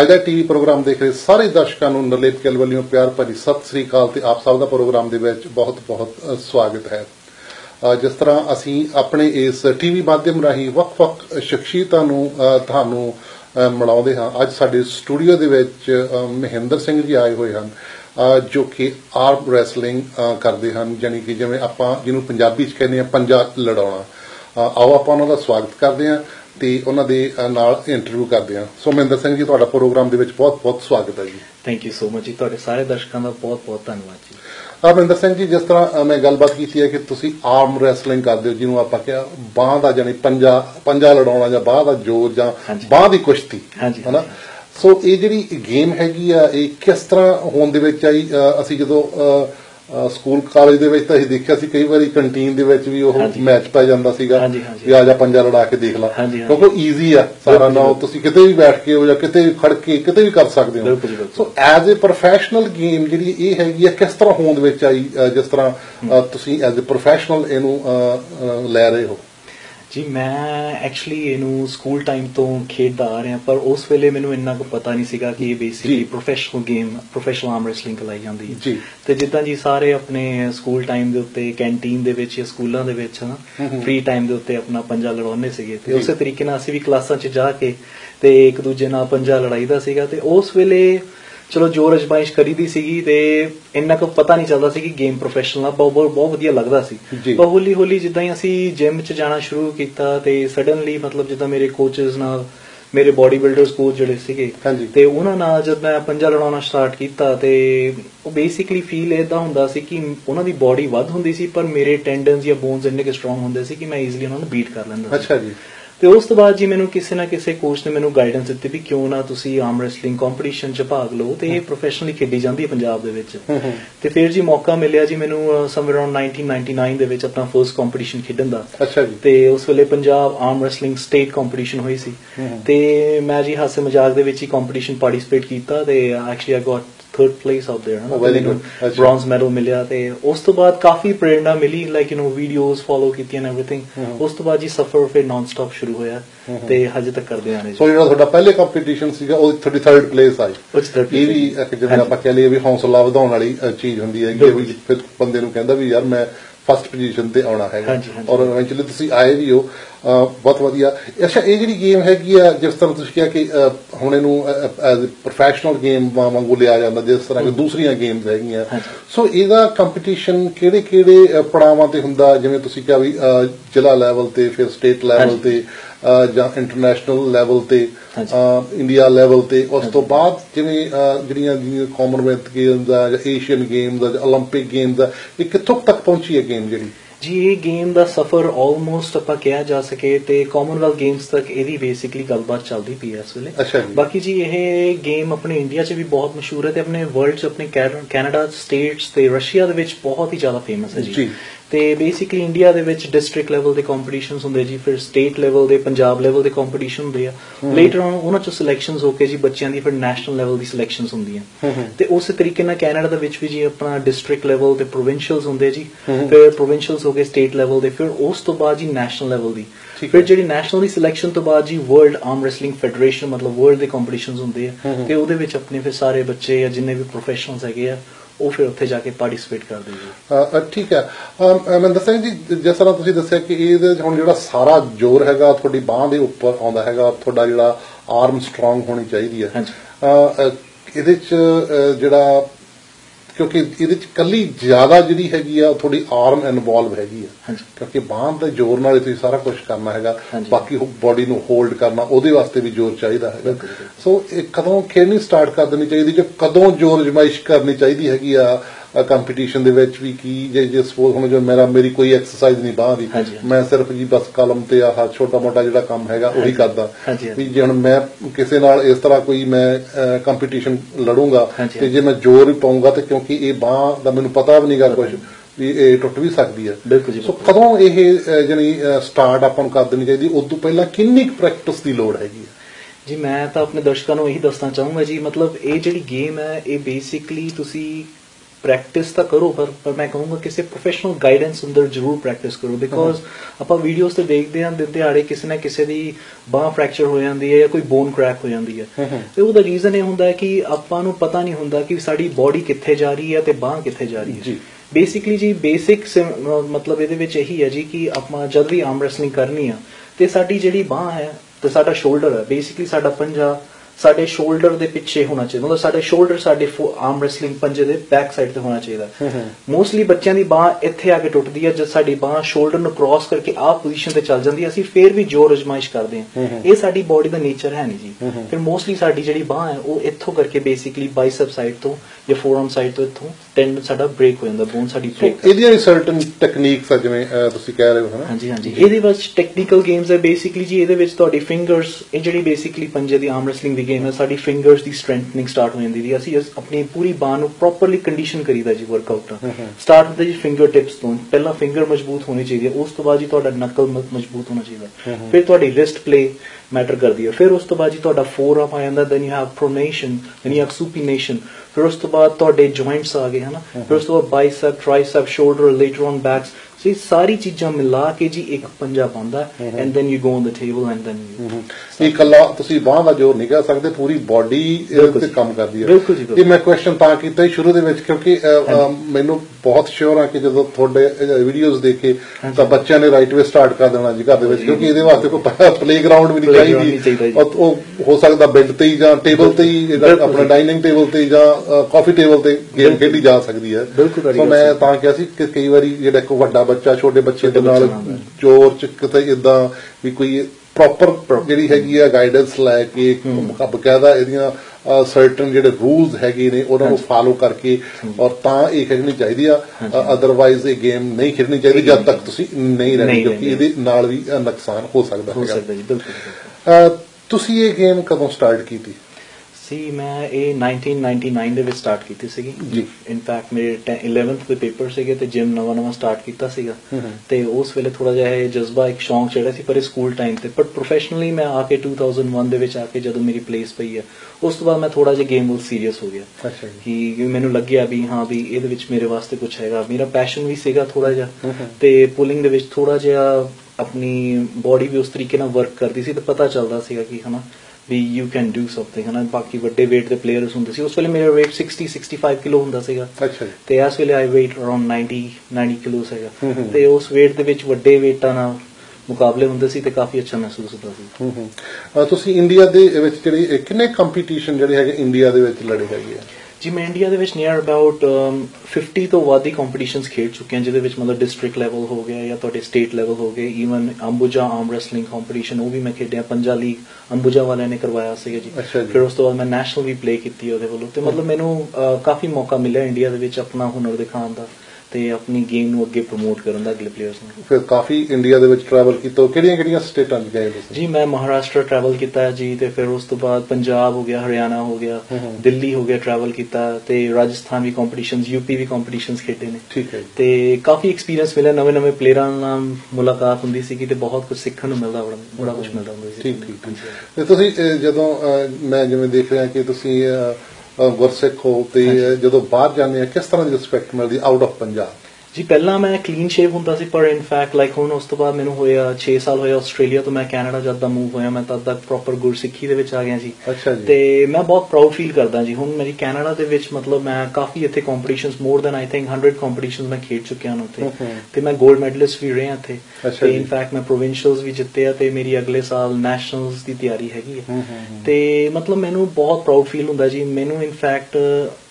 ਅੱਜ ਦਾ TV programme ਦੇਖ ਰਹੇ ਸਾਰੇ ਦਰਸ਼ਕਾਂ ਨੂੰ ਨਰਲੇਪ ਕੈਲ ਵੱਲੋਂ ਪਿਆਰ ਭਰੀ ਸਤਿ ਸ੍ਰੀ ਅਕਾਲ ਤੇ ਆਪ ਸਭ ਦਾ ਪ੍ਰੋਗਰਾਮ ਦੇ ਵਿੱਚ ਬਹੁਤ-ਬਹੁਤ ਸਵਾਗਤ ਹੈ। ਜਿਸ ਤਰ੍ਹਾਂ ਅਸੀਂ ਆਪਣੇ ਇਸ ਟੀਵੀ ਮਾਧਿਅਮ ਰਾਹੀਂ ਵੱਖ-ਵੱਖ ਸ਼ਖਸੀਅਤਾਂ ਨੂੰ ਤੁਹਾਨੂੰ ਅ, ਮਿਲਾਉਂਦੇ ਹਾਂ। ਅੱਜ ਸਾਡੇ ਸਟੂਡੀਓ ਦੇ ਵਿੱਚ ਮਹਿੰਦਰ ਸਿੰਘ ਜੀ ਆਏ ਹੋਏ ਹਨ ਜੋ ਕਿ ਆਰਮ ਰੈਸਲਿੰਗ ਕਰਦੇ ਹਨ ਯਾਨੀ ਕਿ ਜਿਵੇਂ ਆਪਾਂ ਜਿਹਨੂੰ ਪੰਜਾਬੀ ਚ ਕਹਿੰਦੇ ਆ ਪੰਜਾ ਲੜਾਉਣਾ। ਆਓ ਆਪਾਂ ਉਹਨਾਂ ਦਾ ਸਵਾਗਤ ਕਰਦੇ ਹਾਂ। ਤੇ ਉਹਨਾਂ ਦੇ ਨਾਲ ਇੰਟਰਵਿਊ ਕਰਦੇ ਹਾਂ। ਸੋ ਮਹਿੰਦਰ ਸਿੰਘ ਜੀ ਤੁਹਾਡਾ ਪ੍ਰੋਗਰਾਮ ਦੇ ਵਿੱਚ ਬਹੁਤ-ਬਹੁਤ ਸਵਾਗਤ ਹੈ ਜੀ। ਥੈਂਕ ਯੂ ਸੋ ਮਚ ਜੀ। ਤੁਹਾਡੇ ਸਾਰੇ ਦਰਸ਼ਕਾਂ ਦਾ ਬਹੁਤ ਬਹੁਤ ਧੰਨਵਾਦ ਜੀ। ਆ ਮਹਿੰਦਰ ਸਿੰਘ ਜੀ ਜਿਸ ਤਰ੍ਹਾਂ ਮੈਂ ਗੱਲਬਾਤ ਕੀਤੀ ਹੈ ਕਿ ਤੁਸੀਂ ਆਰਮ ਰੈਸਲਿੰਗ ਕਰਦੇ ਹੋ ਜਿਹਨੂੰ ਆਪਾਂ ਕਿਹਾ ਬਾਹ ਦਾ ਜਾਨੀ ਪੰਜਾ ਪੰਜਾ ਲੜਾਉਣਾ ਜਾਂ ਬਾਹ ਦਾ ਜੋਰ ਜਾਂ। ਬਾਹ ਦੀ ਕੁਸ਼ਤੀ ਹਨਾ? ਸੋ ਇਹ ਜਿਹੜੀ ਗੇਮ ਹੈਗੀ ਆ ਇਹ ਕਿਸ ਤਰ੍ਹਾਂ ਹੋਣ ਦੇ ਵਿੱਚ ਆਈ? ਅਸੀਂ ਜਦੋਂ ਸਕੂਲ ਕਾਲਜ ਦੇ ਵਿੱਚ ਤਾਂ ਅਸੀਂ ਦੇਖਿਆ ਸੀ ਕਈ ਵਾਰੀ ਕੰਟੀਨ ਦੇ ਵਿੱਚ ਵੀ ਉਹ। ਮੈਚ ਪੈ ਜਾਂਦਾ ਸੀਗਾ। ਵੀ ਆ ਜਾ ਪੰਜਾ ਲੜਾ ਕੇ ਦੇਖ ਲਾ। ਕਿਉਂਕਿ ਈਜ਼ੀ ਆ ਸਾਰਾ ਨਾ ਤੁਸੀਂ ਕਿਤੇ ਵੀ ਬੈਠ ਕੇ ਹੋ ਜਾਂ ਕਿਤੇ ਵੀ ਖੜ ਕੇ ਕਿਤੇ ਵੀ ਕਰ ਸਕਦੇ ਹੋ। So as a professional game ਜਿਹੜੀ ਇਹ ਹੈਗੀ ਆ ਕਿਸ ਤਰ੍ਹਾਂ ਹੋਂਦ ਵਿੱਚ ਆਈ ਜਿਸ ਤਰ੍ਹਾਂ ਤੁਸੀਂ ਐਜ਼ ਅ ਪ੍ਰੋਫੈਸ਼ਨਲ ਇਹਨੂੰ ਲੈ ਰਹੇ ਹੋ ਜੀ ਮੈਂ ਐਕਚੁਅਲੀ ਇਹਨੂੰ ਸਕੂਲ ਟਾਈਮ ਤੋਂ ਖੇਡਦਾ ਆ ਰਿਹਾ ਪਰ ਉਸ ਵੇਲੇ ਮੈਨੂੰ ਇੰਨਾ ਕੁ ਪਤਾ ਨਹੀਂ ਸੀਗਾ ਕਿ ਇਹ। Basically professional game professional arm wrestling ਕਲਾਈ ਜਾਂਦੀ ਹੈ। ਤੇ ਜਿੱਦਾਂ ਜੀ ਸਾਰੇ ਆਪਣੇ ਸਕੂਲ ਟਾਈਮ ਦੇ ਉੱਤੇ ਕੈਂਟੀਨ ਦੇ ਵਿੱਚ ਜਾਂ ਸਕੂਲਾਂ ਦੇ ਵਿੱਚ ਹਨਾ ਫ੍ਰੀ ਟਾਈਮ ਦੇ ਉੱਤੇ ਆਪਣਾ ਪੰਜਾ ਲੜਾਉਂਦੇ ਸੀਗੇ ਤੇ। ਉਸੇ ਤਰੀਕੇ ਨਾਲ ਅਸੀਂ ਵੀ ਕਲਾਸਾਂ 'ਚ ਜਾ ਕੇ ਤੇ ਇੱਕ ਦੂਜੇ ਨਾਲ ਪੰਜਾ ਲੜਾਈਦਾ ਸੀਗਾ ਤੇ ਉਸ ਵੇਲੇ ਚਲੋ ਜੋਰ ਅਜਮਾਇਸ਼ ਕਰੀਦੀ ਸੀਗੀ ਤੇ ਇੰਨਾ ਕੁ ਪਤਾ ਨਹੀਂ ਚੱਲਦਾ ਸੀ ਕਿ ਗੇਮ ਪ੍ਰੋਫੈਸ਼ਨਲ ਆ ਬਹੁਤ ਬਹੁਤ ਵਧੀਆ ਲੱਗਦਾ ਸੀ। ਪਰ ਹੌਲੀ ਹੌਲੀ ਜਿੱਦਾਂ ਹੀ ਅਸੀਂ ਜਿਮ 'ਚ ਜਾਣਾ ਸ਼ੁਰੂ ਕੀਤਾ ਤੇ ਸਡਨਲੀ ਮਤਲਬ ਜਿੱਦਾਂ ਮੇਰੇ ਕੋਚਸ ਨਾਲ ਮੇਰੇ ਬਾਡੀ ਬਿਲਡਰਸ ਕੋਚ ਜਿਹੜੇ ਸੀਗੇ। ਤੇ ਉਹਨਾਂ ਨਾਲ ਜਦ ਮੈਂ ਪੰਜਾ ਲੜਾਉਣਾ ਸਟਾਰਟ ਕੀਤਾ ਤੇ ਉਹ ਬੇਸਿਕਲੀ ਫੀਲ ਇਦਾਂ ਹੁੰਦਾ ਸੀ ਕਿ ਉਹਨਾਂ ਦੀ ਬਾਡੀ ਵੱਧ ਹੁੰਦੀ ਸੀ ਪਰ ਮੇਰੇ ਟੈਂਡਨਸ ਜਾਂ ਬੋਨਸ ਇੰਨੇ ਕਿ ਸਟਰੋਂਗ ਹੁੰਦੇ ਸੀ ਕਿ ਮੈਂ ਈਜ਼ੀਲੀ ਉਹਨਾਂ ਨੂੰ ਬੀਟ ਕਰ ਲੈਂਦਾ ਸੀ ਅੱਛਾ ਜੀ ਤੇ ਉਸ ਤੋਂ ਬਾਅਦ ਜੀ ਮੈਨੂੰ ਕਿਸੇ ਨਾ ਕਿਸੇ ਕੋਚ ਨੇ ਮੈਨੂੰ ਗਾਈਡੈਂਸ ਦਿੱਤੀ ਵੀ ਕਿਉਂ ਨਾ ਤੁਸੀਂ ਆਰਮ ਰੈਸਲਿੰਗ ਕੰਪੀਟੀਸ਼ਨ 'ਚ ਭਾਗ ਲਓ ਤੇ ਇਹ ਪ੍ਰੋਫੈਸ਼ਨਲੀ ਖੇਡੀ ਜਾਂਦੀ ਹੈ ਪੰਜਾਬ ਦੇ ਵਿੱਚ। ਤੇ ਫਿਰ ਜੀ ਮੌਕਾ ਮਿਲਿਆ ਜੀ ਮੈਨੂੰ ਸਮਵੇਅਰ ਅਰਾਊਂਡ 1999 ਦੇ ਵਿੱਚ ਆਪਣਾ ਫਰਸਟ ਕੰਪੀਟੀਸ਼ਨ ਖੇਡਣ ਦਾ। ਅੱਛਾ ਜੀ। ਤੇ ਉਸ ਵੇਲੇ Punjab arm wrestling state competition ਹੋਈ ਸੀ। ਤੇ ਮੈਂ ਜੀ ਹਾਸੇ ਮਜ਼ਾਕ ਦੇ ਵਿੱਚ ਹੀ ਕੰਪੀਟੀਸ਼ਨ ਪਾਰਟਿਸਿਪੇਟ ਕੀਤਾ ਤੇ actually I got third place out very good. ਅੱਛਾ। ਬ੍ਰੌਂਜ਼ ਮੈਡਲ ਮਿਲਿਆ ਤੇ ਉਸ ਤੋਂ ਬਾਅਦ ਕਾਫੀ ਪ੍ਰੇਰਣਾ ਮਿਲੀ like you know videos follow ਕੀਤੀਆਂ ਹੂੰ ਹੂੰ। ਉਸ ਤੋਂ ਬਾਅਦ ਜੀ ਸਫਰ ਫਿਰ ਨਾਨ ਸਟਾਪ ਸ਼ੁਰੂ ਹੋਇਆ। ਤੇ ਹਜੇ ਤੱਕ ਕਰਦੇ ਆ ਰਹੇ ਸੋ ਜਿਹੜਾ ਤੁਹਾਡਾ ਪਹਿਲੇ ਕੰਪੀਟੀਸ਼ਨ ਸੀਗਾ ਉਹ ਤੁਹਾਡੀ ਥਰਡ ਪਲੇਸ ਆਈ ਇਹ ਵੀ। ਇੱਕ ਜਿਵੇਂ। ਆਪਾਂ ਕਹਿ ਲਈਏ ਵੀ ਹੌਸਲਾ ਵਧਾਉਣ ਵਾਲੀ ਚੀਜ਼ ਹੁੰਦੀ ਹੈ ਕਿ ਵੀ। ਫਿਰ ਬੰਦੇ ਨੂੰ ਕਹਿੰਦਾ ਵੀ ਯਾਰ ਮੈਂ ਫਸਟ ਪੋਜੀਸ਼ਨ ਤੇ ਆਉਣਾ ਹੈਗਾ। ਔਰ ਇਵੈਂਚੁਅਲੀ ਤੁਸੀਂ ਆਏ ਵੀ ਹੋ ਬਹੁਤ ਵਧੀਆ ਅੱਛਾ ਇਹ ਜਿਹੜੀ ਗੇਮ ਹੈਗੀ ਆ ਜਿਸ ਤਰ੍ਹਾਂ ਤੁਸੀਂ ਕਿਹਾ ਕਿ ਹੁਣ ਇਹਨੂੰ ਐਜ਼ ਪ੍ਰੋਫੈਸ਼ਨਲ ਗੇਮ ਵਾਂਗੂ ਲਿਆ ਜਾਂਦਾ ਜਿਸ ਤਰ੍ਹਾਂ ਕਿ ਦੂਸਰੀਆਂ ਗੇਮਸ ਹੈਗੀਆਂ। ਸੋ ਇਹਦਾ ਕੰਪੀਟੀਸ਼ਨ ਕਿਹੜੇ ਕਿਹੜੇ ਪੜਾਵਾਂ ਤੇ ਹੁੰਦਾ ਜਿਵੇਂ ਤੁਸੀਂ ਕਿਹਾ ਵੀ ਜ਼ਿਲ੍ਹਾ ਲੈਵਲ ਤੇ ਫਿਰ ਸਟੇਟ ਲੈਵਲ। ਤੇ ਜਾਂ ਇੰਟਰਨੈਸ਼ਨਲ ਲੈਵਲ ਤੇ ਹਾਂਜੀ। ਅ, ਇੰਡੀਆ ਲੈਵਲ ਤੇ ਉਸ ਤੋਂ ਬਾਅਦ ਜਿਵੇਂ ਅ, ਜਿਹੜੀਆਂ ਜਿਹੜੀਆਂ ਕਾਮਨਵੈਲਥ ਗੇਮਸ ਆ ਜਾਂ ਏਸ਼ੀਅਨ ਗੇਮਸ ਆ ਜਾਂ 올림픽 ਗੇਮਸ ਆ ਇਹ ਕਿੱਥੋਂ ਤੱਕ ਪਹੁੰਚੀ ਹੈ ਗੇਮ ਜਿਹੜੀ ਜੀ ਇਹ ਗੇਮ ਦਾ ਸਫਰ ਆਲਮੋਸਟ ਆਪਾਂ ਕਿਹਾ ਜਾ ਸਕੇ ਤੇ ਕਾਮਨਵੈਲਥ ਗੇਮਸ ਤੱਕ ਇਹਦੀ ਬੇਸਿਕਲੀ ਗੱਲਬਾਤ ਚੱਲਦੀ ਪਈ ਹੈ ਇਸ ਵੇਲੇ ਅੱਛਾ ਜੀ ਬਾਕੀ ਜੀ ਇਹ ਗੇਮ ਆਪਣੇ ਇੰਡੀਆ 'ਚ ਵੀ ਬਹੁਤ ਮਸ਼ਹੂਰ ਹੈ ਤੇ ਆਪਣੇ ਵਰਲਡ 'ਚ ਆਪਣੇ ਕੈਨ- ਕੈਨੇਡਾ ਸਟੇਟਸ ਤੇ ਰਸ਼ੀਆ ਦੇ ਵਿੱਚ ਬਹੁਤ ਹੀ ਜ਼ਿਆਦਾ ਫੇਮਸ ਹੈ ਜੀ। ਤੇ ਬੇਸਿਕਲੀ ਇੰਡੀਆ ਦੇ ਵਿੱਚ ਡਿਸਟ੍ਰਿਕਟ ਲੈਵਲ ਦੇ ਕੰਪੀਟੀਸ਼ਨਸ ਹੁੰਦੇ ਜੀ ਫਿਰ ਸਟੇਟ ਲੈਵਲ ਦੇ ਪੰਜਾਬ ਲੈਵਲ ਦੇ ਕੰਪੀਟੀਸ਼ਨ ਹੁੰਦੇ ਆ। ਲੇਟਰ ਔਨ ਉਹਨਾਂ 'ਚ ਸਿਲੈਕਸ਼ਨਸ ਹੋ ਕੇ ਜੀ ਬੱਚਿਆਂ ਦੀ ਫਿਰ ਨੈਸ਼ਨਲ ਲੈਵਲ ਦੀ ਸਿਲੈਕਸ਼ਨਸ ਹੁੰਦੀਆਂ। ਤੇ ਉਸੇ ਤਰੀਕੇ ਨਾਲ ਕੈਨੇਡਾ ਦੇ ਵਿੱਚ ਵੀ ਜੀ ਆਪਣਾ ਡਿਸਟ੍ਰਿਕਟ ਲੈਵਲ ਤੇ ਪ੍ਰੋਵਿੰਸ਼ੀਅਲਸ ਹੁੰਦੇ ਜੀ। ਫਿਰ ਪ੍ਰੋਵਿੰਸ਼ੀਅਲਸ ਹੋ ਗਏ ਸਟੇਟ ਲੈਵਲ ਦੇ ਫਿਰ ਉਸ ਤੋਂ ਬਾਅਦ ਜੀ ਨੈਸ਼ਨਲ ਲੈਵਲ ਦੀ। ਫਿਰ। ਜਿਹੜੀ ਨੈਸ਼ਨਲ ਦੀ ਸਿਲੈਕਸ਼ਨ ਤੋਂ ਬਾਅਦ ਜੀ ਵਰਲਡ ਆਰਮ ਰੈਸਲਿੰਗ ਫੈਡਰੇਸ਼ਨ ਮਤਲਬ ਵਰਲਡ ਦੇ ਕੰਪੀਟੀਸ਼ਨਸ ਹੁੰਦੇ ਆ। ਤੇ ਉਹਦੇ ਵਿੱਚ ਆਪਣੇ ਫਿਰ ਸਾਰੇ ਬੱਚੇ ਜਾਂ ਜਿੰਨੇ ਵੀ ਪ੍ਰੋਫੈਸ਼ਨਲਸ ਹੈਗੇ ਆ ਉਹ ਫਿਰ ਉੱਥੇ ਜਾ ਕੇ ਪਾਰਟਿਸਿਪੇਟ ਕਰਦੇ ਜੀ। ਠੀਕ ਹੈ। ਮੈਂ ਦੱਸਾਂ ਜੀ ਜਿਸ ਤਰ੍ਹਾਂ ਤੁਸੀਂ ਦੱਸਿਆ ਕਿ ਇਹਦੇ 'ਚ ਹੁਣ ਜਿਹੜਾ ਸਾਰਾ ਜ਼ੋਰ ਹੈਗਾ ਤੁਹਾਡੀ ਬਾਹ ਦੇ ਉੱਪਰ ਆਉਂਦਾ ਹੈਗਾ ਤੁਹਾਡਾ ਜਿਹੜਾ ਆਰਮ ਸਟਰੋਂਗ ਹੋਣੀ ਚਾਹੀਦੀ ਹੈ। ਇਹਦੇ 'ਚ ਜਿਹੜਾ ਕਿਉਂਕਿ ਇਹਦੇ 'ਚ ਕੱਲੀ ਜ਼ਿਆਦਾ ਜਿਹੜੀ ਹੈਗੀ ਆ ਤੁਹਾਡੀ ਆਰਮ ਇਨਵੋਲਵ ਹੈਗੀ ਆ ਕਿਉਂਕਿ ਬਾਂਹ ਦੇ ਜ਼ੋਰ ਨਾਲ ਹੀ ਤੁਸੀਂ ਸਾਰਾ ਕੁਝ ਕਰਨਾ ਹੈਗਾ। ਬਾਕੀ ਬਾਡੀ ਨੂੰ ਹੋਲਡ ਕਰਨਾ ਉਹਦੇ ਵਾਸਤੇ ਵੀ ਜ਼ੋਰ ਚਾਹੀਦਾ ਹੈਗਾ। ਸੋ ਇਹ ਕਦੋਂ ਖੇਡਣੀ ਸਟਾਰਟ ਕਰ ਦੇਣੀ ਚਾਹੀਦੀ ਜੇ ਕਦੋਂ ਜ਼ੋਰ ਜਮਾਇਸ਼ ਕਰਨੀ ਚਾਹੀਦੀ ਹੈਗੀ ਆ ਕੰਪੀਟੀਸ਼ਨ ਦੇ ਵਿੱਚ ਵੀ ਕੀ ਜੇ ਜੇ ਸਪੋਜ਼ ਹੁਣ ਜੋ ਮੇਰਾ ਮੇਰੀ ਕੋਈ ਐਕਸਰਸਾਈਜ਼ ਨਹੀਂ ਬਾਂਹ ਦੀ। ਮੈਂ ਸਿਰਫ ਜੀ ਬਸ ਕਲਮ ਤੇ ਆਹ ਛੋਟਾ ਮੋਟਾ ਜਿਹੜਾ ਕੰਮ ਹੈਗਾ ਉਹੀ ਕਰਦਾ। ਵੀ ਜੇ ਹੁਣ ਮੈਂ ਕਿਸੇ ਨਾਲ ਇਸ ਤਰ੍ਹਾਂ ਕੋਈ ਮੈਂ ਕੰਪੀਟੀਸ਼ਨ ਲੜੂੰਗਾ ਤੇ ਜੇ ਮੈਂ ਜ਼ੋਰ ਵੀ ਪਾਉਂਗਾ ਤੇ ਕਿਉਂਕਿ ਇਹ ਬਾਂਹ ਦਾ ਮੈਨੂੰ ਪਤਾ ਵੀ ਨਹੀਂਗਾ ਕੁਝ ਵੀ ਇਹ ਟੁੱਟ ਵੀ ਸਕਦੀ ਹੈ ਸੋ। ਕਦੋਂ ਇਹ ਜਾਣੀ ਸਟਾਰਟ ਆਪਾਂ ਨੂੰ ਕਰ ਦੇਣੀ ਚਾਹੀਦੀ ਉਸ ਤੋਂ ਪਹਿਲਾਂ ਕਿੰਨੀ ਪ੍ਰੈਕਟਿਸ ਦੀ ਲੋੜ ਹੈਗੀ ਹੈ ਜੀ ਮੈਂ ਤਾਂ ਆਪਣੇ ਦਰਸ਼ਕਾਂ ਨੂੰ ਇਹੀ ਦੱਸਣਾ ਚਾਹੂੰਗਾ ਜੀ ਮਤਲਬ ਇਹ ਜਿਹੜੀ ਗੇਮ ਹੈ ਇਹ ਬੇਸਿਕਲੀ ਤੁਸੀਂ ਪ੍ਰੈਕਟਿਸ ਤਾਂ ਕਰੋ ਪਰ ਪਰ ਮੈਂ ਕਹੂੰਗਾ ਕਿਸੇ ਪ੍ਰੋਫੈਸ਼ਨਲ ਗਾਈਡੈਂਸ ਅੰਦਰ ਜ਼ਰੂਰ ਪ੍ਰੈਕਟਿਸ ਕਰੋ ਬਿਕੋਜ਼ ਆਪਾਂ ਵੀਡੀਓਜ਼ ਤੇ ਦੇਖਦੇ ਹਾਂ ਦਿਨ ਦਿਹਾੜੇ ਕਿਸੇ ਨਾ ਕਿਸੇ ਦੀ ਬਾਹ ਫ੍ਰੈਕਚਰ ਹੋ ਜਾਂਦੀ ਹੈ ਜਾਂ ਕੋਈ ਬੋਨ ਕ੍ਰੈਕ ਹੋ ਜਾਂਦੀ ਹੈ। ਤੇ ਉਹਦਾ ਰੀਜ਼ਨ ਇਹ ਹੁੰਦਾ ਹੈ ਕਿ ਆਪਾਂ ਨੂੰ ਪਤਾ ਨਹੀਂ ਹੁੰਦਾ ਕਿ ਸਾਡੀ ਬਾਡੀ ਕਿੱਥੇ ਜਾ ਰਹੀ ਹੈ ਤੇ ਬਾਹ ਕਿੱਥੇ ਜਾ ਰਹੀ ਹੈ। ਜੀ। ਬੇਸਿਕਲੀ ਜੀ ਬੇਸਿਕ ਮਤਲਬ ਇਹਦੇ ਵਿੱਚ ਇਹੀ ਹੈ ਜੀ ਕਿ ਆਪਾਂ ਜਦ ਵੀ ਆਰਮ ਰੈਸਲਿੰਗ ਕਰਨੀ ਆ ਤੇ ਸਾਡੀ ਜਿਹੜੀ ਬਾਹ ਹੈ ਤੇ ਸਾਡਾ ਸ਼ੋਲਡਰ ਹੈ ਬੇਸਿਕਲੀ ਸਾਡਾ ਪੰਜਾ ਸਾਡੇ ਸ਼ੋਲਡਰ ਦੇ ਪਿੱਛੇ ਹੋਣਾ ਚਾਹੀਦਾ। ਮਤਲਬ ਸਾਡੇ ਸ਼ੋਲਡਰ ਸਾਡੇ ਆਰਮ ਰੈਸਲਿੰਗ ਪੰਜੇ ਦੇ ਬੈਕ ਸਾਈਡ ਤੇ ਹੋਣਾ ਚਾਹੀਦਾ। ਮੋਸਟਲੀ ਬੱਚਿਆਂ ਦੀ ਬਾਹ ਇੱਥੇ ਆ ਕੇ ਟੁੱਟਦੀ ਹੈ ਜਦ ਸਾਡੀ ਬਾਹ ਸ਼ੋਲਡਰ ਨੂੰ ਕ੍ਰਾਸ ਕਰਕੇ ਆਹ ਪੋਜੀਸ਼ਨ ਤੇ ਚੱਲ ਜਾਂਦੀ ਹੈ ਅਸੀਂ ਫੇਰ ਵੀ ਜ਼ੋਰ ਅਜਮਾਇਸ਼ ਕਰਦੇ ਹਾਂ ਇਹ ਸਾਡੀ ਬਾਡੀ ਦਾ ਨੇਚਰ ਹੈ ਨਹੀਂ ਜੀ। ਫਿਰ ਮੋਸਟਲੀ ਸਾਡੀ ਜਿਹੜੀ ਬਾਹ ਹੈ ਉਹ ਇੱਥੋਂ ਕਰਕੇ ਬੇਸਿਕਲੀ ਬਾਈਸੈਪ ਸਾਈਡ ਤੋਂ ਜਾਂ ਫੋਰਆਰਮ ਸਾਈਡ ਤੋਂ ਇੱਥੋਂ ਟੈਂਡਨ ਸਾਡਾ ਬ੍ਰੇਕ ਹੋ ਜਾਂਦਾ ਬੋਨ ਸਾਡੀ ਬ੍ਰੇਕ ਇਹਦੀਆਂ ਸਰਟਨ ਟੈਕਨੀਕਸ ਆ ਜਿਵੇਂ ਤੁਸੀਂ ਕਹਿ ਰਹੇ ਹੋ ਹਨਾ? ਹਾਂਜੀ ਹਾਂਜੀ। ਇਹਦੇ ਵਿੱਚ ਟੈਕਨੀਕਲ ਗੇਮਸ ਹੈ ਬੇਸਿਕਲੀ ਜੀ ਇਹਦੇ ਵਿੱਚ ਤੁਹਾਡੀ ਫਿੰਗਰਸ ਇਹ ਜਿਹੜੀ ਬੇਸਿਕਲੀ ਪੰਜੇ ਦੀ ਆਰਮ ਰੈਸਲਿੰਗ ਦੀ ਗੇਮ ਹੈ ਸਾਡੀ ਫਿੰਗਰਸ ਦੀ ਸਟਰੈਂਥਨਿੰਗ ਸਟਾਰਟ ਹੋ ਜਾਂਦੀ ਹੈ ਅਸੀਂ ਆਪਣੀ ਪੂਰੀ ਬਾਹ ਨੂੰ ਪ੍ਰੋਪਰਲੀ ਕੰਡੀਸ਼ਨ ਕਰੀਦਾ ਜੀ ਵਰਕਆਊਟ ਨਾਲ ਸਟਾਰਟ ਹੁੰਦਾ ਜੀ ਫਿੰਗਰ ਟਿਪਸ ਤੋਂ। ਪਹਿਲਾਂ ਫਿੰਗਰ ਮਜ਼ਬੂਤ ਹੋਣੀ ਚਾਹੀਦੀ ਹੈ ਉਸ ਤੋਂ ਬਾਅਦ ਜੀ ਤੁਹਾਡਾ ਨਕਲ ਮਜ਼ਬੂਤ ਹੋਣਾ ਚਾਹੀਦਾ। ਫਿਰ ਤੁਹਾਡੀ ਰਿਸਟ ਪਲੇ ਮੈਟਰ ਕਰਦੀ ਹੈ। ਫਿਰ ਉਸ ਤੋਂ ਬਾਅਦ ਜੀ ਤੁਹਾਡਾ ਫੋਰਆਰਮ ਆ ਜਾਂਦਾ then you have pronation then you have supination ਫਿਰ ਉਸ ਤੋਂ ਬਾਅਦ ਤੁਹਾਡੇ ਜੁਆਇੰਟਸ ਆ ਗਏ ਹਨਾ। ਫਿਰ ਉਸ ਤੋਂ ਬਾਅਦ bicep tricep shoulder later on backs so ਇਹ ਸਾਰੀ ਚੀਜ਼ਾਂ ਮਿਲਾ ਕੇ ਜੀ ਇੱਕ ਪੰਜਾ ਬਣਦਾ and then you go on the table and then you ਇਹ ਇਕੱਲਾ ਤੁਸੀਂ ਬਾਹ ਦਾ ਜ਼ੋਰ ਨਹੀਂ ਕਹਿ ਸਕਦੇ ਪੂਰੀ ਬਾਡੀ ਤੇ। ਕੰਮ ਕਰਦੀ ਹੈ। ਇਹ ਮੈਂ ਕੁਐਸਚਨ ਤਾਂ ਕੀਤਾ ਸ਼ੁਰੂ ਦੇ ਵਿੱਚ ਕਿਉਂਕਿ ਮੈਨੂੰ ਬਹੁਤ ਸ਼ੋਰ ਆ ਕਿ ਜਦੋਂ ਤੁਹਾਡੇ ਵੀਡੀਓਜ਼ ਦੇਖੇ ਤਾਂ ਬੱਚਿਆਂ ਨੇ ਰਾਈਟ ਵੇ ਸਟਾਰਟ ਕਰ ਦੇਣਾ ਜੀ ਘਰ ਦੇ ਵਿੱਚ ਕਿਉਂਕਿ ਇਹਦੇ ਵਾਸਤੇ ਕੋਈ ਪਲੇਗਰਾਉਂਡ ਵੀ ਨਹੀਂ ਚਾਹੀਦਾ। ਉਹ ਹੋ ਸਕਦਾ ਬੈੱਡ ਤੇ ਹੀ ਜਾਂ ਟੇਬਲ ਤੇ ਹੀ ਆਪਣਾ। ਡਾਈਨਿੰਗ ਟੇਬਲ ਤੇ ਜਾਂ ਕਾਫੀ ਟੇਬਲ ਤੇ ਗੇਮ। ਖੇਡੀ ਜਾ ਸਕਦੀ ਹੈ ਸੋ ਮੈਂ। ਤਾਂ ਕਿਹਾ ਸੀ ਕਿ ਕਈ ਵਾਰੀ ਜਿਹੜਾ ਇੱਕ ਵੱਡਾ ਬੱਚਾ ਛੋਟੇ ਬੱਚੇ ਦੇ ਨਾਲ ਜੋਰ ਚ ਕਿਤੇ ਇਦਾਂ ਵੀ ਕੋਈ ਪ੍ਰੋਪਰ ਜਿਹੜੀ ਹੈਗੀ ਆ ਗਾਈਡੈਂਸ ਲੈ ਕੇ ਬਕਾਇਦਾ ਇਹਦੀਆਂ ਸਰਟਨ ਜਿਹੜੇ ਰੂਲਸ ਹੈਗੇ ਨੇ ਉਹਨਾਂ ਨੂੰ ਫਾਲੋ ਕਰਕੇ ਔਰ ਤਾਂ ਇਹ ਖੇਡਣੀ ਚਾਹੀਦੀ ਆ। ਅਦਰਵਾਈਜ਼ ਇਹ ਗੇਮ ਨਹੀਂ ਖੇਡਣੀ ਚਾਹੀਦੀ ਜਦ ਤੱਕ ਤੁਸੀਂ ਨਹੀਂ ਨਹੀਂ ਕਿਉਂਕਿ ਰਹਿੰਦੇ। ਇਹਦੇ ਨਾਲ ਵੀ ਨੁਕਸਾਨ ਹੋ ਸਕਦਾ ਹੋ ਸਕਦਾ ਜੀ ਬਿਲਕੁਲ ਤੁਸੀਂ ਇਹ ਗੇਮ ਕਦੋਂ ਸਟਾਰਟ ਕੀਤੀ? ਸੀ ਮੈਂ ਇਹ 1999 ਦੇ ਵਿੱਚ ਸਟਾਰਟ ਕੀਤੀ ਸੀਗੀ। ਜੀ। ਇਨਫੈਕਟ ਮੇਰੇ 10 11th ਦੇ ਪੇਪਰ ਸੀਗੇ ਤੇ ਜਿਮ ਨਵਾਂ ਨਵਾਂ ਸਟਾਰਟ ਕੀਤਾ ਸੀਗਾ। ਤੇ ਉਸ ਵੇਲੇ ਥੋੜਾ ਜਿਹਾ ਇਹ ਜਜ਼ਬਾ ਇੱਕ ਸ਼ੌਂਕ ਚੜਿਆ ਸੀ ਪਰ ਇਹ ਸਕੂਲ ਟਾਈਮ ਤੇ। ਪਰ ਪ੍ਰੋਫੈਸ਼ਨਲੀ ਮੈਂ ਆ ਕੇ 2001 ਦੇ ਵਿੱਚ ਆ ਕੇ ਜਦੋਂ ਮੇਰੀ ਪਲੇਸ ਪਈ ਹੈ ਉਸ ਤੋਂ ਬਾਅਦ ਮੈਂ ਥੋੜਾ ਜਿਹਾ ਗੇਮ ਵੱਲ ਸੀਰੀਅਸ ਹੋ ਗਿਆ। ਕਿ ਮੈਨੂੰ ਲੱਗਿਆ ਵੀ ਹਾਂ ਵੀ ਇਹਦੇ ਵਿੱਚ ਮੇਰੇ ਵਾਸਤੇ ਕੁਝ ਹੈਗਾ। ਮੇਰਾ ਪੈਸ਼ਨ ਵੀ ਸੀਗਾ ਥੋੜਾ ਜਿਹਾ। ਤੇ ਪੁਲਿੰਗ ਦੇ ਵਿੱਚ ਥੋੜਾ ਜਿਹਾ ਆਪਣੀ ਬਾਡੀ ਵੀ ਉਸ ਤਰੀਕੇ ਨਾਲ ਵਰਕ ਕਰਦੀ ਸੀ ਤੇ ਪਤਾ ਚੱਲਦਾ ਸੀਗਾ ਕਿ ਹਨਾ ਵੀ ਯੂ ਕੈਨ ਡੂ ਸਮਥਿੰਗ ਹਨਾ? ਬਾਕੀ ਵੱਡੇ weight ਦੇ ਪਲੇਅਰਸ ਹੁੰਦੇ ਸੀ। ਉਸ ਵੇਲੇ ਮੇਰਾ weight 60 65 ਕਿਲੋ ਹੁੰਦਾ ਸੀਗਾ। ਅੱਛਾ ਤੇ ਇਸ ਵੇਲੇ I weight around 90 90 kilo hmm. ਤੇ ਉਸ weight ਦੇ ਵਿੱਚ ਵੱਡੇ weighਟਾਂ ਨਾਲ ਮੁਕਾਬਲੇ ਹੁੰਦੇ ਸੀ ਤੇ ਕਾਫੀ ਅੱਛਾ ਮਹਿਸੂਸ ਹੁੰਦਾ ਸੀ। ਹੂੰ ਹੂੰ। ਤੁਸੀਂ ਇੰਡੀਆ ਦੇ ਵਿੱਚ ਜਿਹੜੀ ਕਿੰਨੇ ਕੰਪੀਟੀਸ਼ਨ ਜਿਹੜੇ ਹੈਗੇ ਇੰਡੀਆ ਦੇ ਵਿੱਚ ਲੜੇ ਹੈਗੇ ਆ? ਜੀ ਮੈਂ ਇੰਡੀਆ ਦੇ ਵਿੱਚ ਨੀਅਰ ਅਬਾਊਟ 50 ਤੋਂ ਵੱਧ ਹੀ ਕੰਪੀਟੀਸ਼ਨਸ ਖੇਡ ਚੁੱਕੇ ਹਾਂ ਜਿਹਦੇ ਵਿੱਚ ਮਤਲਬ ਡਿਸਟ੍ਰਿਕਟ ਲੈਵਲ ਹੋ ਗਿਆ ਜਾਂ ਤੁਹਾਡੇ ਸਟੇਟ ਲੈਵਲ ਹੋ ਗਏ even Ambuja arm wrestling competition ਉਹ ਵੀ ਮੈਂ ਖੇਡਿਆ ਪੰਜਾ ਲੀਗ ਅੰਬੂਜਾ ਵਾਲਿਆਂ ਨੇ ਕਰਵਾਇਆ ਸੀਗਾ ਜੀ। ਫਿਰ ਉਸ ਤੋਂ ਬਾਅਦ ਮੈਂ ਨੈਸ਼ਨਲ ਵੀ ਪਲੇ ਕੀਤੀ ਉਹਦੇ ਵੱਲੋਂ ਤੇ ਮਤਲਬ ਮੈਨੂੰ ਕਾਫੀ ਮੌਕਾ ਮਿਲਿਆ ਇੰਡੀਆ ਦੇ ਵਿੱਚ ਆਪਣਾ ਹੁਨਰ ਦਿਖਾਉਣ ਦਾ ਤੇ ਆਪਣੀ ਗੇਮ ਨੂੰ ਅੱਗੇ ਪ੍ਰਮੋਟ ਕਰਨ ਦਾ ਅਗਲੇ ਪਲੇਅਰਸ ਨੂੰ। ਫਿਰ ਕਾਫੀ ਇੰਡੀਆ ਦੇ ਵਿੱਚ ਟਰੈਵਲ ਕੀਤਾ। ਕਿਹੜੀਆਂ ਕਿਹੜੀਆਂ ਸਟੇਟਾਂ 'ਚ ਗਏ ਤੁਸੀਂ ਜੀ ਮੈਂ ਮਹਾਰਾਸ਼ਟਰ ਟਰੈਵਲ ਕੀਤਾ ਜੀ ਤੇ ਫਿਰ ਉਸ ਤੋਂ ਬਾਅਦ ਪੰਜਾਬ ਹੋ ਗਿਆ ਹਰਿਆਣਾ ਹੋ ਗਿਆ ਦਿੱਲੀ ਹੋ ਗਿਆ ਟਰੈਵਲ ਕੀਤਾ ਤੇ ਰਾਜਸਥਾਨ ਵੀ ਕੰਪੀਟੀਸ਼ਨਸ ਯੂਪੀ ਵੀ ਕੰਪੀਟੀਸ਼ਨਸ ਖੇਡੇ ਨੇ। ਠੀਕ ਹੈ ਤੇ ਕਾਫੀ ਐਕਸਪੀਰੀਅੰਸ ਮਿਲਿਆ ਨਵੇਂ ਨਵੇਂ ਪਲੇਅਰਾਂ ਨਾਲ ਮੁਲਾਕਾਤ ਹੁੰਦੀ ਸੀ ਤੇ ਬਹੁਤ ਕੁਝ ਸਿੱਖਣ ਨੂੰ ਮਿਲਦਾ ਬੜਾ ਬੜਾ ਕੁਝ ਮਿਲਦਾ ਹੁੰਦਾ ਸੀ। ਠੀਕ ਠੀਕ ਤੇ ਤੁਸੀਂ ਜਦੋਂ ਮੈਂ ਜਿਵੇਂ ਦੇਖ ਰਿਹਾ ਕਿ ਤੁਸੀਂ ਗੁਰਸਿੱਖ ਹੋ ਤੇ ਜਦੋਂ ਬਾਹਰ ਜਾਂਦੇ ਆ ਕਿਸ ਤਰ੍ਹਾਂ ਦੀ ਰਿਸਪੈਕਟ ਮਿਲਦੀ ਆਊਟ ਆਫ ਪੰਜਾਬ ਜੀ ਪਹਿਲਾਂ ਮੈਂ ਕਲੀਨ ਸ਼ੇਵ ਹੁੰਦਾ ਸੀ ਪਰ ਇਨਫੈਕਟ ਲਾਈਕ ਹੁਣ ਉਸ ਤੋਂ ਬਾਅਦ ਮੈਨੂੰ ਹੋਇਆ 6 ਸਾਲ ਹੋਇਆ ਆਸਟ੍ਰੇਲੀਆ ਤੋਂ ਮੈਂ ਕੈਨੇਡਾ ਜਦ ਦਾ ਮੂਵ ਹੋਇਆ ਮੈਂ ਤਦ ਤੱਕ ਪ੍ਰੋਪਰ ਗੁਰਸਿੱਖੀ ਦੇ ਵਿੱਚ ਆ ਗਿਆ ਜੀ ਅੱਛਾ ਜੀ। ਤੇ ਮੈਂ ਬਹੁਤ ਪ੍ਰਾਊਡ ਫੀਲ ਕਰਦਾ ਜੀ। ਹੁਣ ਮੇਰੀ ਕੈਨੇਡਾ ਦੇ ਵਿੱਚ ਮਤਲਬ ਮੈਂ ਕਾਫੀ ਇੱਥੇ competitions more than I think 100 competitions ਮੈਂ ਖੇਡ ਚੁੱਕਿਆ ਹਾਂ ਉੱਥੇ। ਤੇ ਮੈਂ 골ਡ ਮੈਡਲਿਸਟ ਵੀ ਰਿਹਾ ਇੱਥੇ। ਤੇ ਜੀ। ਇਨਫੈਕਟ ਮੈਂ ਪ੍ਰੋਵਿੰਸ਼ੀਅਲਸ ਵੀ ਜਿੱਤੇ ਆ ਤੇ ਮੇਰੀ ਅਗਲੇ ਸਾਲ ਨੈਸ਼ਨਲਸ ਦੀ ਤਿਆਰੀ ਹੈਗੀ ਹੈ। ਤੇ ਮਤਲਬ ਮੈਨੂੰ ਬਹੁਤ ਪ੍ਰਾਊਡ ਫੀਲ ਹੁੰਦਾ ਜੀ। ਮੈਨੂੰ ਇਨਫੈਕਟ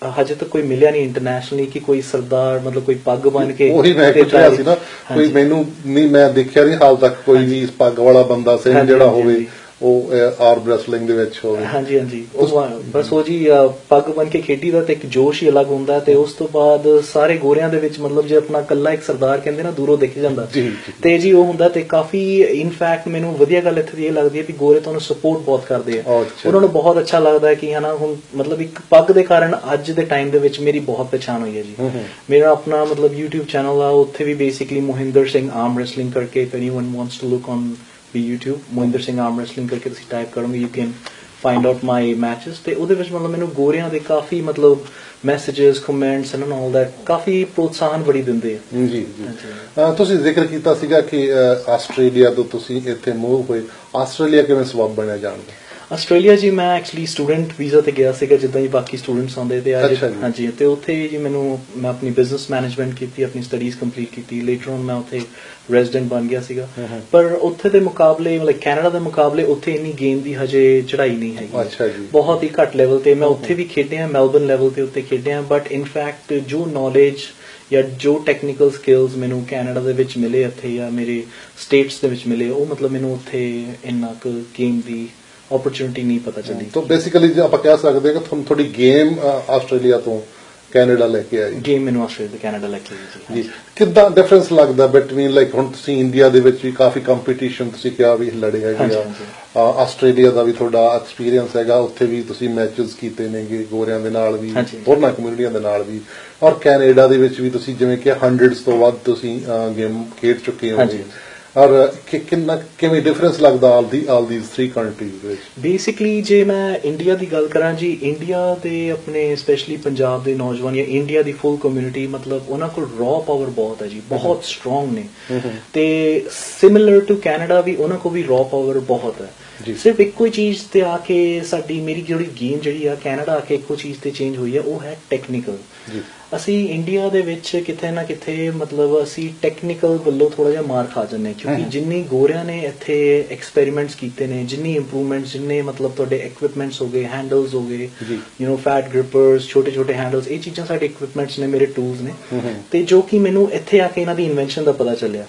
ਹਜੇ ਤੱਕ ਕੋਈ ਮਿਲਿਆ ਨਹੀਂ ਇੰਟਰਨੈਸ਼ਨਲੀ ਕਿ ਕੋਈ ਸਰਦਾਰ ਮਤਲਬ ਕੋਈ ਪੱਗ ਬਨ ਕੇ ਉਹੀ ਮੈਂ ਤੇ ਪੁੱਛ ਰਿਹਾ ਸੀ ਨਾ ਕੋਈ। ਮੈਨੂੰ ਨਹੀਂ ਮੈਂ ਦੇਖਿਆ ਨਹੀਂ ਹਾਲ ਤੱਕ ਕੋਈ ਵੀ ਇਸ ਪੱਗ ਵਾਲਾ ਬੰਦਾ ਸਿੰਘ ਜਿਹੜਾ ਹੋਵੇ। ਉਹ ਆਰਮ ਰੈਸਲਿੰਗ ਦੇ ਵਿੱਚ ਹੋਵੇ ਹਾਂਜੀ ਹਾਂਜੀ ਉਹ ਬਸ ਉਹ ਜੀ ਪੱਗ ਬਨ ਕੇ ਖੇਡੀ ਦਾ ਤੇ ਇੱਕ ਜੋਸ਼ ਹੀ ਅਲੱਗ ਹੁੰਦਾ ਤੇ ਉਸ ਤੋਂ ਬਾਅਦ ਸਾਰੇ ਗੋਰਿਆਂ ਦੇ ਵਿੱਚ ਮਤਲਬ ਜੇ ਆਪਣਾ ਕੱਲਾ ਇੱਕ ਸਰਦਾਰ ਕਹਿੰਦੇ ਨਾ ਦੂਰੋਂ ਦਿਖ ਜਾਂਦਾ। ਤੇ ਜੀ ਉਹ ਹੁੰਦਾ ਤੇ ਕਾਫੀ ਇਨਫੈਕਟ ਮੈਨੂੰ ਵਧੀਆ ਗੱਲ ਇੱਥੇ ਇਹ ਲੱਗਦੀ ਹੈ ਵੀ ਗੋਰੇ ਤੁਹਾਨੂੰ ਸਪੋਰਟ ਬਹੁਤ ਕਰਦੇ ਆ। ਉਹਨਾਂ ਨੂੰ ਬਹੁਤ ਅੱਛਾ ਲੱਗਦਾ ਹੈ ਕਿ ਹਨਾ ਹੁਣ ਮਤਲਬ ਇੱਕ ਪੱਗ ਦੇ ਕਾਰਨ ਅੱਜ ਦੇ ਟਾਈਮ ਦੇ ਵਿੱਚ ਮੇਰੀ ਬਹੁਤ ਪਛਾਣ ਹੋਈ ਹੈ ਜੀ। ਮੇਰਾ ਆਪਣਾ ਮਤਲਬ YouTube ਚੈਨਲ ਆ ਉੱਥੇ ਵੀ basically Mohinder Singh arm wrestling ਕਰਕੇ if anyone wants to look on ਵੀ YouTube Mohinder Singh arm wrestling ਕਰਕੇ ਤੁਸੀਂ ਟਾਈਪ ਕਰੋਗੇ you can find out my matches ਤੇ ਉਹਦੇ ਵਿੱਚ ਮਤਲਬ ਮੈਨੂੰ ਗੋਰਿਆਂ ਦੇ ਕਾਫੀ ਮਤਲਬ messages comments and all that ਕਾਫੀ ਪ੍ਰੋਤਸਾਹਨ ਬੜੀ ਦਿੰਦੇ ਆ। ਜੀ ਤੁਸੀਂ ਜ਼ਿਕਰ ਕੀਤਾ ਸੀਗਾ ਕਿ ਆਸਟ੍ਰੇਲੀਆ ਤੋਂ ਤੁਸੀਂ ਇੱਥੇ ਮੂਵ ਹੋਏ। ਆਸਟ੍ਰੇਲੀਆ ਕਿਵੇਂ ਸਬਬ ਬਣਿਆ ਜਾਣ ਦਾ ਆਸਟ੍ਰੇਲੀਆ ਜੀ ਮੈਂ ਐਕਚੁਅਲੀ ਸਟੂਡੈਂਟ ਵੀਜ਼ਾ ਤੇ ਗਿਆ ਸੀਗਾ ਜਿੱਦਾਂ ਹੀ ਬਾਕੀ ਸਟੂਡੈਂਟਸ ਆਉਂਦੇ ਤੇ ਅੱਜ। ਹਾਂਜੀ ਤੇ ਉੱਥੇ ਜੀ ਮੈਨੂੰ ਮੈਂ ਆਪਣੀ ਬਿਜ਼ਨਸ ਮੈਨੇਜਮੈਂਟ ਕੀਤੀ ਆਪਣੀ ਸਟੱਡੀਜ਼ ਕੰਪਲੀਟ ਕੀਤੀ ਲੇਟਰ ਔਨ ਮੈਂ ਉੱਥੇ ਰੈਜ਼ੀਡੈਂਟ ਬਣ ਗਿਆ ਸੀਗਾ ਪਰ ਉੱਥੇ ਦੇ ਮੁਕਾਬਲੇ ਮਤਲਬ ਕੈਨੇਡਾ ਦੇ ਮੁਕਾਬਲੇ ਉੱਥੇ ਇੰਨੀ ਗੇਮ ਦੀ ਹਜੇ ਚੜ੍ਹਾਈ ਨਹੀਂ ਹੈਗੀ ਅੱਛਾ ਜੀ। ਬਹੁਤ ਹੀ ਘੱਟ ਲੈਵਲ ਤੇ ਮੈਂ ਉੱਥੇ ਵੀ ਖੇਡਿਆ ਮੈਲਬਨ ਲੈਵਲ ਤੇ ਉੱਤੇ ਖੇਡਿਆ ਬਟ ਇਨ ਫੈਕਟ ਜੋ ਨੌਲੇਜ ਜਾਂ ਜੋ ਟੈਕਨੀਕਲ ਸਕਿੱਲਸ ਮੈਨੂੰ ਕੈਨੇਡਾ ਦੇ ਵਿੱਚ ਮਿਲੇ ਇੱਥੇ ਜਾਂ ਮੇਰੇ ਸਟੇਟਸ ਦੇ ਵਿੱਚ ਮਿਲੇ ਉਹ ਮਤਲਬ ਮੈਨੂੰ ਉੱਥੇ ਇੰਨਾ ਕੁ ਗੇਮ ਦੀ ਓਪਰਚ्युनिटी ਨਹੀਂ ਪਤਾ ਚੱਲੀ। ਤਾਂ ਬੇਸਿਕਲੀ ਆਪਾਂ ਕਹਿ ਸਕਦੇ ਹਾਂ ਕਿ ਤੁਹਾਨੂੰ ਤੁਹਾਡੀ ਗੇਮ ਆਸਟ੍ਰੇਲੀਆ ਤੋਂ ਕੈਨੇਡਾ ਲੈ ਕੇ ਆਈ। ਗੇਮ ਮੈਨੂੰ ਆਸਟ੍ਰੇਲੀਆ ਕੈਨੇਡਾ ਲੈ ਕੇ ਆਈ ਜੀ। ਕਿੱਦਾਂ ਡਿਫਰੈਂਸ ਲੱਗਦਾ ਬਿਟਵੀਨ ਲਾਈਕ ਹੁਣ ਤੁਸੀਂ ਇੰਡੀਆ ਦੇ ਵਿੱਚ ਵੀ ਕਾਫੀ ਕੰਪੀਟੀਸ਼ਨ ਤੁਸੀਂ ਕਿਹਾ ਵੀ ਲੜੇ ਹੈਗੇ ਆ। ਆਸਟ੍ਰੇਲੀਆ ਦਾ ਵੀ ਤੁਹਾਡਾ ਐਕਸਪੀਰੀਅੰਸ ਹੈਗਾ। ਉੱਥੇ ਵੀ ਤੁਸੀਂ ਮੈਚਸ ਕੀਤੇ ਨੇਗੇ ਗੋਰਿਆਂ ਦੇ ਨਾਲ ਵੀ ਹੋਰਨਾਂ ਕਮਿਊਨਿਟੀਆਂ ਦੇ ਨਾਲ ਵੀ। ਔਰ ਕੈਨੇਡਾ ਦੇ ਵਿੱਚ ਵੀ ਤੁਸੀਂ ਜਿਵੇਂ ਕਿ 100s ਤੋਂ ਵੱਧ ਤੁਸੀਂ ਗੇਮ ਖੇਡ ਚੁੱਕੇ ਹੋ ਹੋਗੇ ਔਰ ਕਿੰਨਾ ਕਿਵੇਂ ਡਿਫਰੈਂਸ ਲੱਗਦਾ ਆਲ ਦੀ ਆਲ ਦੀਸ ਥ੍ਰੀ ਕੰਟਰੀਜ਼ ਦੇ ਵਿੱਚ? ਬੇਸਿਕਲੀ ਜੇ ਮੈਂ ਇੰਡੀਆ ਦੀ ਗੱਲ ਕਰਾਂ ਜੀ ਇੰਡੀਆ ਦੇ ਆਪਣੇ ਸਪੈਸ਼ਲੀ ਪੰਜਾਬ ਦੇ ਨੌਜਵਾਨ ਜਾਂ ਇੰਡੀਆ ਦੀ ਫੁੱਲ ਕਮਿਊਨਿਟੀ ਮਤਲਬ ਉਹਨਾਂ ਕੋਲ ਰॉ ਪਾਵਰ ਬਹੁਤ ਹੈ ਜੀ ਬਹੁਤ ਸਟਰੋਂਗ ਨੇ। ਤੇ ਸਿਮਿਲਰ ਟੂ ਕੈਨੇਡਾ ਵੀ ਉਹਨਾਂ ਕੋਲ ਵੀ ਰॉ ਪਾਵਰ ਬਹੁਤ ਹੈ। ਸਿਰਫ ਇੱਕੋ ਹੀ ਚੀਜ਼ ਤੇ ਆ ਕੇ ਸਾਡੀ ਮੇਰੀ ਜਿਹੜੀ ਗੇਮ ਜਿਹੜੀ ਆ ਕੈਨੇਡਾ ਆ ਕੇ ਇੱਕੋ ਚੀਜ਼ ਤੇ ਚੇਂਜ ਹੋਈ ਹੈ ਉਹ ਹੈ ਟੈਕਨੀਕਲ ਜੀ। ਅਸੀਂ ਇੰਡੀਆ ਦੇ ਵਿੱਚ ਕਿਤੇ ਨਾ ਕਿਤੇ ਮਤਲਬ ਅਸੀਂ ਟੈਕਨੀਕਲ ਵੱਲੋਂ ਥੋੜਾ ਜਿਹਾ ਮਾਰ ਖਾ ਜੰਨੇ ਕਿਉਂਕਿ ਜਿੰਨੀ ਗੋਰਿਆਂ ਨੇ ਇੱਥੇ ਐਕਸਪੈਰੀਮੈਂਟਸ ਕੀਤੇ ਨੇ ਜਿੰਨੀ ਇੰਪਰੂਵਮੈਂਟਸ ਜਿੰਨੇ ਮਤਲਬ ਤੁਹਾਡੇ ਇਕਵਿਪਮੈਂਟਸ ਹੋ ਗਏ ਹੈਂਡਲਸ ਹੋ ਗਏ ਯੂ نو ਫੈਟ ਗ੍ਰਿਪਰਸ ਛੋਟੇ ਛੋਟੇ ਹੈਂਡਲਸ ਇਹ ਚੀਜ਼ਾਂ ਸਾਡੇ ਇਕਵਿਪਮੈਂਟਸ ਨੇ ਮੇਰੇ ਟੂਲਸ ਨੇ। ਤੇ ਜੋ ਕਿ ਮੈਨੂੰ ਇੱਥੇ ਆ ਕੇ ਇਹਨਾਂ ਦੀ ਇਨਵੈਂਸ਼ਨ ਦਾ ਪਤਾ ਚੱਲਿਆ।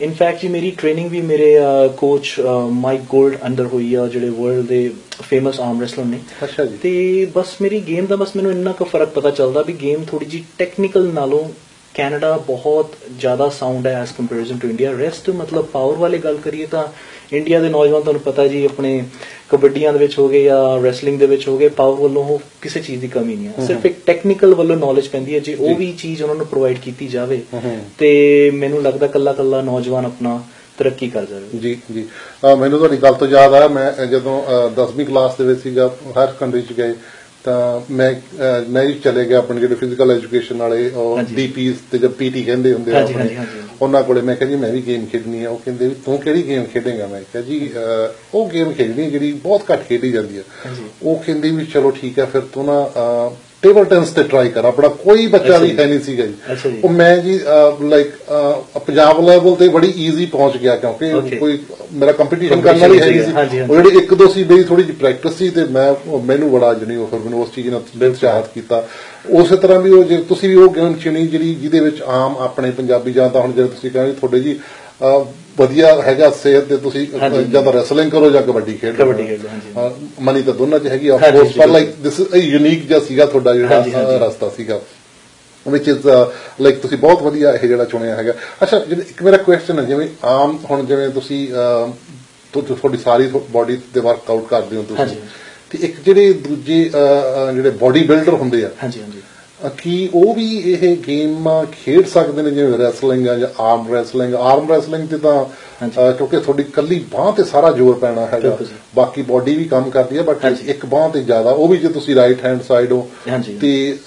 ਇਨਫੈਕਟ ਜੀ। ਮੇਰੀ ਟ੍ਰੇਨਿੰਗ ਵੀ ਮੇਰੇ ਕੋਚ ਮਾਈਕ ਗੋਲਡ ਅੰਡਰ ਹੋਈ ਆ ਜਿਹੜੇ ਵਰਲਡ ਦੇ ਫੇਮਸ ਆਰਮ ਰੈਸਲਰ ਨੇ। ਅੱਛਾ ਜੀ। ਤੇ ਬਸ ਮੇਰੀ ਗੇਮ ਦਾ ਬਸ ਮੈਨੂੰ ਇੰਨਾ ਕੁ ਫ਼ਰਕ ਪਤਾ ਚੱਲਦਾ ਵੀ ਗੇਮ ਥੋੜੀ ਜੀ ਟੈਕਨੀਕਲ ਨਾਲੋਂ ਕੈਨੇਡਾ ਬਹੁਤ ਜ਼ਿਆਦਾ ਸਾਊਂਡ ਹੈ as comparison to India rest ਮਤਲਬ ਪਾਵਰ ਵਾਲੇ ਗੱਲ ਕਰੀਏ ਤਾਂ ਇੰਡੀਆ ਦੇ ਨੌਜਵਾਨ ਤੁਹਾਨੂੰ ਪਤਾ ਜੀ ਆਪਣੇ ਕਬੱਡੀਆਂ ਦੇ ਵਿੱਚ ਹੋ ਗਏ ਜਾਂ ਰੈਸਲਿੰਗ ਦੇ ਵਿੱਚ ਹੋ ਗਏ ਪਾਵਰ ਵੱਲੋਂ ਉਹ ਕਿਸੇ ਚੀਜ਼ ਦੀ ਕਮੀ ਨਹੀਂ ਹੈ। ਸਿਰਫ ਇੱਕ ਟੈਕਨੀਕਲ ਵੱਲੋਂ ਨੌਲੇਜ ਪੈਂਦੀ ਹੈ ਜੇ ਉਹ ਵੀ ਚੀਜ਼ ਉਹਨਾਂ ਨੂੰ ਪ੍ਰੋਵਾਈਡ ਕੀਤੀ ਜਾਵੇ ਤੇ ਮੈਨੂੰ ਲੱਗਦਾ ਕੱਲਾ ਕੱਲਾ ਨੌਜਵਾਨ ਆਪਣਾ ਤਰੱਕੀ ਕਰ ਜਾਵੇ ਜੀ ਜੀ ਮੈਨੂੰ ਤੁਹਾਡੀ ਗੱਲ ਤੋਂ ਯਾਦ ਆਇਆ ਮੈਂ ਜਦੋਂ 10ਵੀਂ ਕਲਾਸ ਦੇ ਵਿੱਚ ਸੀਗਾ ਹਾਇਰ ਸੈਕੰਡਰੀ ਚ ਗਏ ਤਾਂ ਮੈਂ ਮੈਂ ਹੀ ਚਲੇ ਗਿਆ ਆਪਣੇ ਜਿਹੜੇ ਫਿਜ਼ੀਕਲ ਐਜੂਕੇਸ਼ਨ ਵਾਲੇ ਉਹ। ਡੀਪੀਸ ਤੇ ਜਦ ਪੀਟੀ ਕਹਿੰਦੇ ਹੁੰਦੇ ਆ ਆਪਣੇ। ਉਹਨਾਂ ਕੋਲੇ ਮੈਂ ਕਿਹਾ ਜੀ ਮੈਂ ਵੀ ਗੇਮ ਖੇਡਣੀ ਆ ਉਹ ਕਹਿੰਦੇ ਵੀ ਤੂੰ ਕਿਹੜੀ ਗੇਮ ਖੇਡੇਂਗਾ ਮੈਂ ਕਿਹਾ ਜੀ ਉਹ ਗੇਮ ਖੇਡਣੀ ਜਿਹੜੀ ਬਹੁਤ ਘੱਟ ਖੇਡੀ ਜਾਂਦੀ ਹਾਂਜੀ। ਉਹ ਕਹਿੰਦੀ ਵੀ ਚਲੋ ਠੀਕ ਹੈ ਫਿਰ ਤੂੰ ਨਾ ਟੇਬਲ ਟੈਨਿਸ ਤੇ ਟਰਾਈ ਕਰ ਆਪਣਾ ਕੋਈ ਬੱਚਾ ਵੀ ਜੀ। ਹੈ ਨਹੀਂ ਸੀਗਾ ਜੀ ਜੀ। ਉਹ ਮੈਂ ਜੀ ਲਾਈਕ ਪੰਜਾਬ ਲੈਵਲ ਤੇ ਬੜੀ ਈਜ਼ੀ ਪਹੁੰਚ ਗਿਆ ਕਿਉਂਕਿ. ਕੋਈ ਮੇਰਾ ਕੰਪੀਟੀਸ਼ਨ ਕਰਨ ਵਾਲੀ ਹੈ ਨਹੀਂ। ਉਹ ਜਿਹੜੀ ਇੱਕ ਦੋ ਸੀ ਮੇਰੀ ਥੋੜੀ ਜਿਹੀ ਪ੍ਰੈਕਟਿਸ ਸੀ ਤੇ ਮੈਂ ਮੈਨੂੰ ਬੜਾ ਜਣੀ ਉਹ ਉਸ ਚੀਜ਼ ਨਾਲ ਉਤਸ਼ਾਹਿਤ ਕੀਤਾ ਉਸੇ ਤਰ੍ਹਾਂ ਵੀ ਉਹ ਜੇ ਤੁਸੀਂ ਵੀ ਉਹ ਗੇਮ ਚੁਣੀ ਜਿਹੜੀ ਜਿਹਦੇ ਵਿੱਚ ਆਮ ਆਪਣੇ ਪੰਜਾਬੀ ਜਾਂ ਤਾਂ ਹੁਣ ਜੇ ਤੁਸੀਂ ਕਹਿੰਦੇ ਤੁਹਾਡੇ ਜੀ ਵਧੀਆ ਹੈਗਾ ਸਿਹਤ ਤੇ ਤੁਸੀਂ ਹਾਂਜੀ। ਜਾਂ ਤਾਂ ਰੈਸਲਿੰਗ ਕਰੋ ਜਾਂ ਕਬੱਡੀ ਖੇਡੋ ਕਬੱਡੀ ਖੇਡੋ, ਹਾਂਜੀ। ਮਨੀ ਤਾਂ ਦੋਨਾਂ 'ਚ ਹੈਗੀ ਆਫ ਕੋਰਸ ਪਰ। ਲਾਈਕ ਦਿਸ ਇਜ਼ ਯੂਨੀਕ ਜਿਹਾ ਸੀਗਾ ਤੁਹਾਡਾ ਜਿਹੜਾ ਰਸਤਾ ਸੀਗਾ which is ਲਾਈਕ ਤੁਸੀਂ ਬਹੁਤ ਵਧੀਆ ਇਹ ਜਿਹੜਾ ਚੁਣਿਆ ਹੈਗਾ ਅੱਛਾ ਇੱਕ ਮੇਰਾ ਕੁਐਸਚਨ ਹੈ ਜਿਵੇਂ ਆਮ ਹੁਣ ਜਿਵੇਂ ਤੁਸੀਂ ਤੁਹਾਡੀ ਸਾਰੀ ਬਾਡੀ ਤੇ ਵਰਕਆਊਟ ਕਰਦੇ ਹੋ ਤੁਸੀਂ। ਤੇ ਇੱਕ ਜਿਹੜੇ ਦੂਜੇ ਜਿਹੜੇ ਬਾਡੀ ਬਿਲਡਰ ਹੁੰਦੇ ਆ ਹਾਂਜੀ ਹਾਂਜੀ ਕੀ ਉਹ ਵੀ ਇਹ ਗੇਮ ਖੇਡ ਸਕਦੇ ਨੇ ਜਿਵੇਂ ਰੈਸਲਿੰਗ ਆ ਜਾਂ ਆਰਮ ਰੈਸਲਿੰਗ ਆਰਮ ਰੈਸਲਿੰਗ ਤੇ ਤਾਂ ਕਿਉਂਕਿ ਤੁਹਾਡੀ ਕੱਲੀ ਬਾਹ ਤੇ ਸਾਰਾ ਜ਼ੋਰ ਪੈਣਾ ਹੈਗਾ। ਬਾਕੀ ਬਾਡੀ ਵੀ ਕੰਮ ਕਰਦੀ ਹੈ ਬਟ। ਇੱਕ ਬਾਹ ਤੇ ਜ਼ਿਆਦਾ ਉਹ ਵੀ ਜੇ ਤੁਸੀਂ ਰਾਈਟ ਹੈਂਡ ਸਾਈਡ ਹੋ। ਤੇ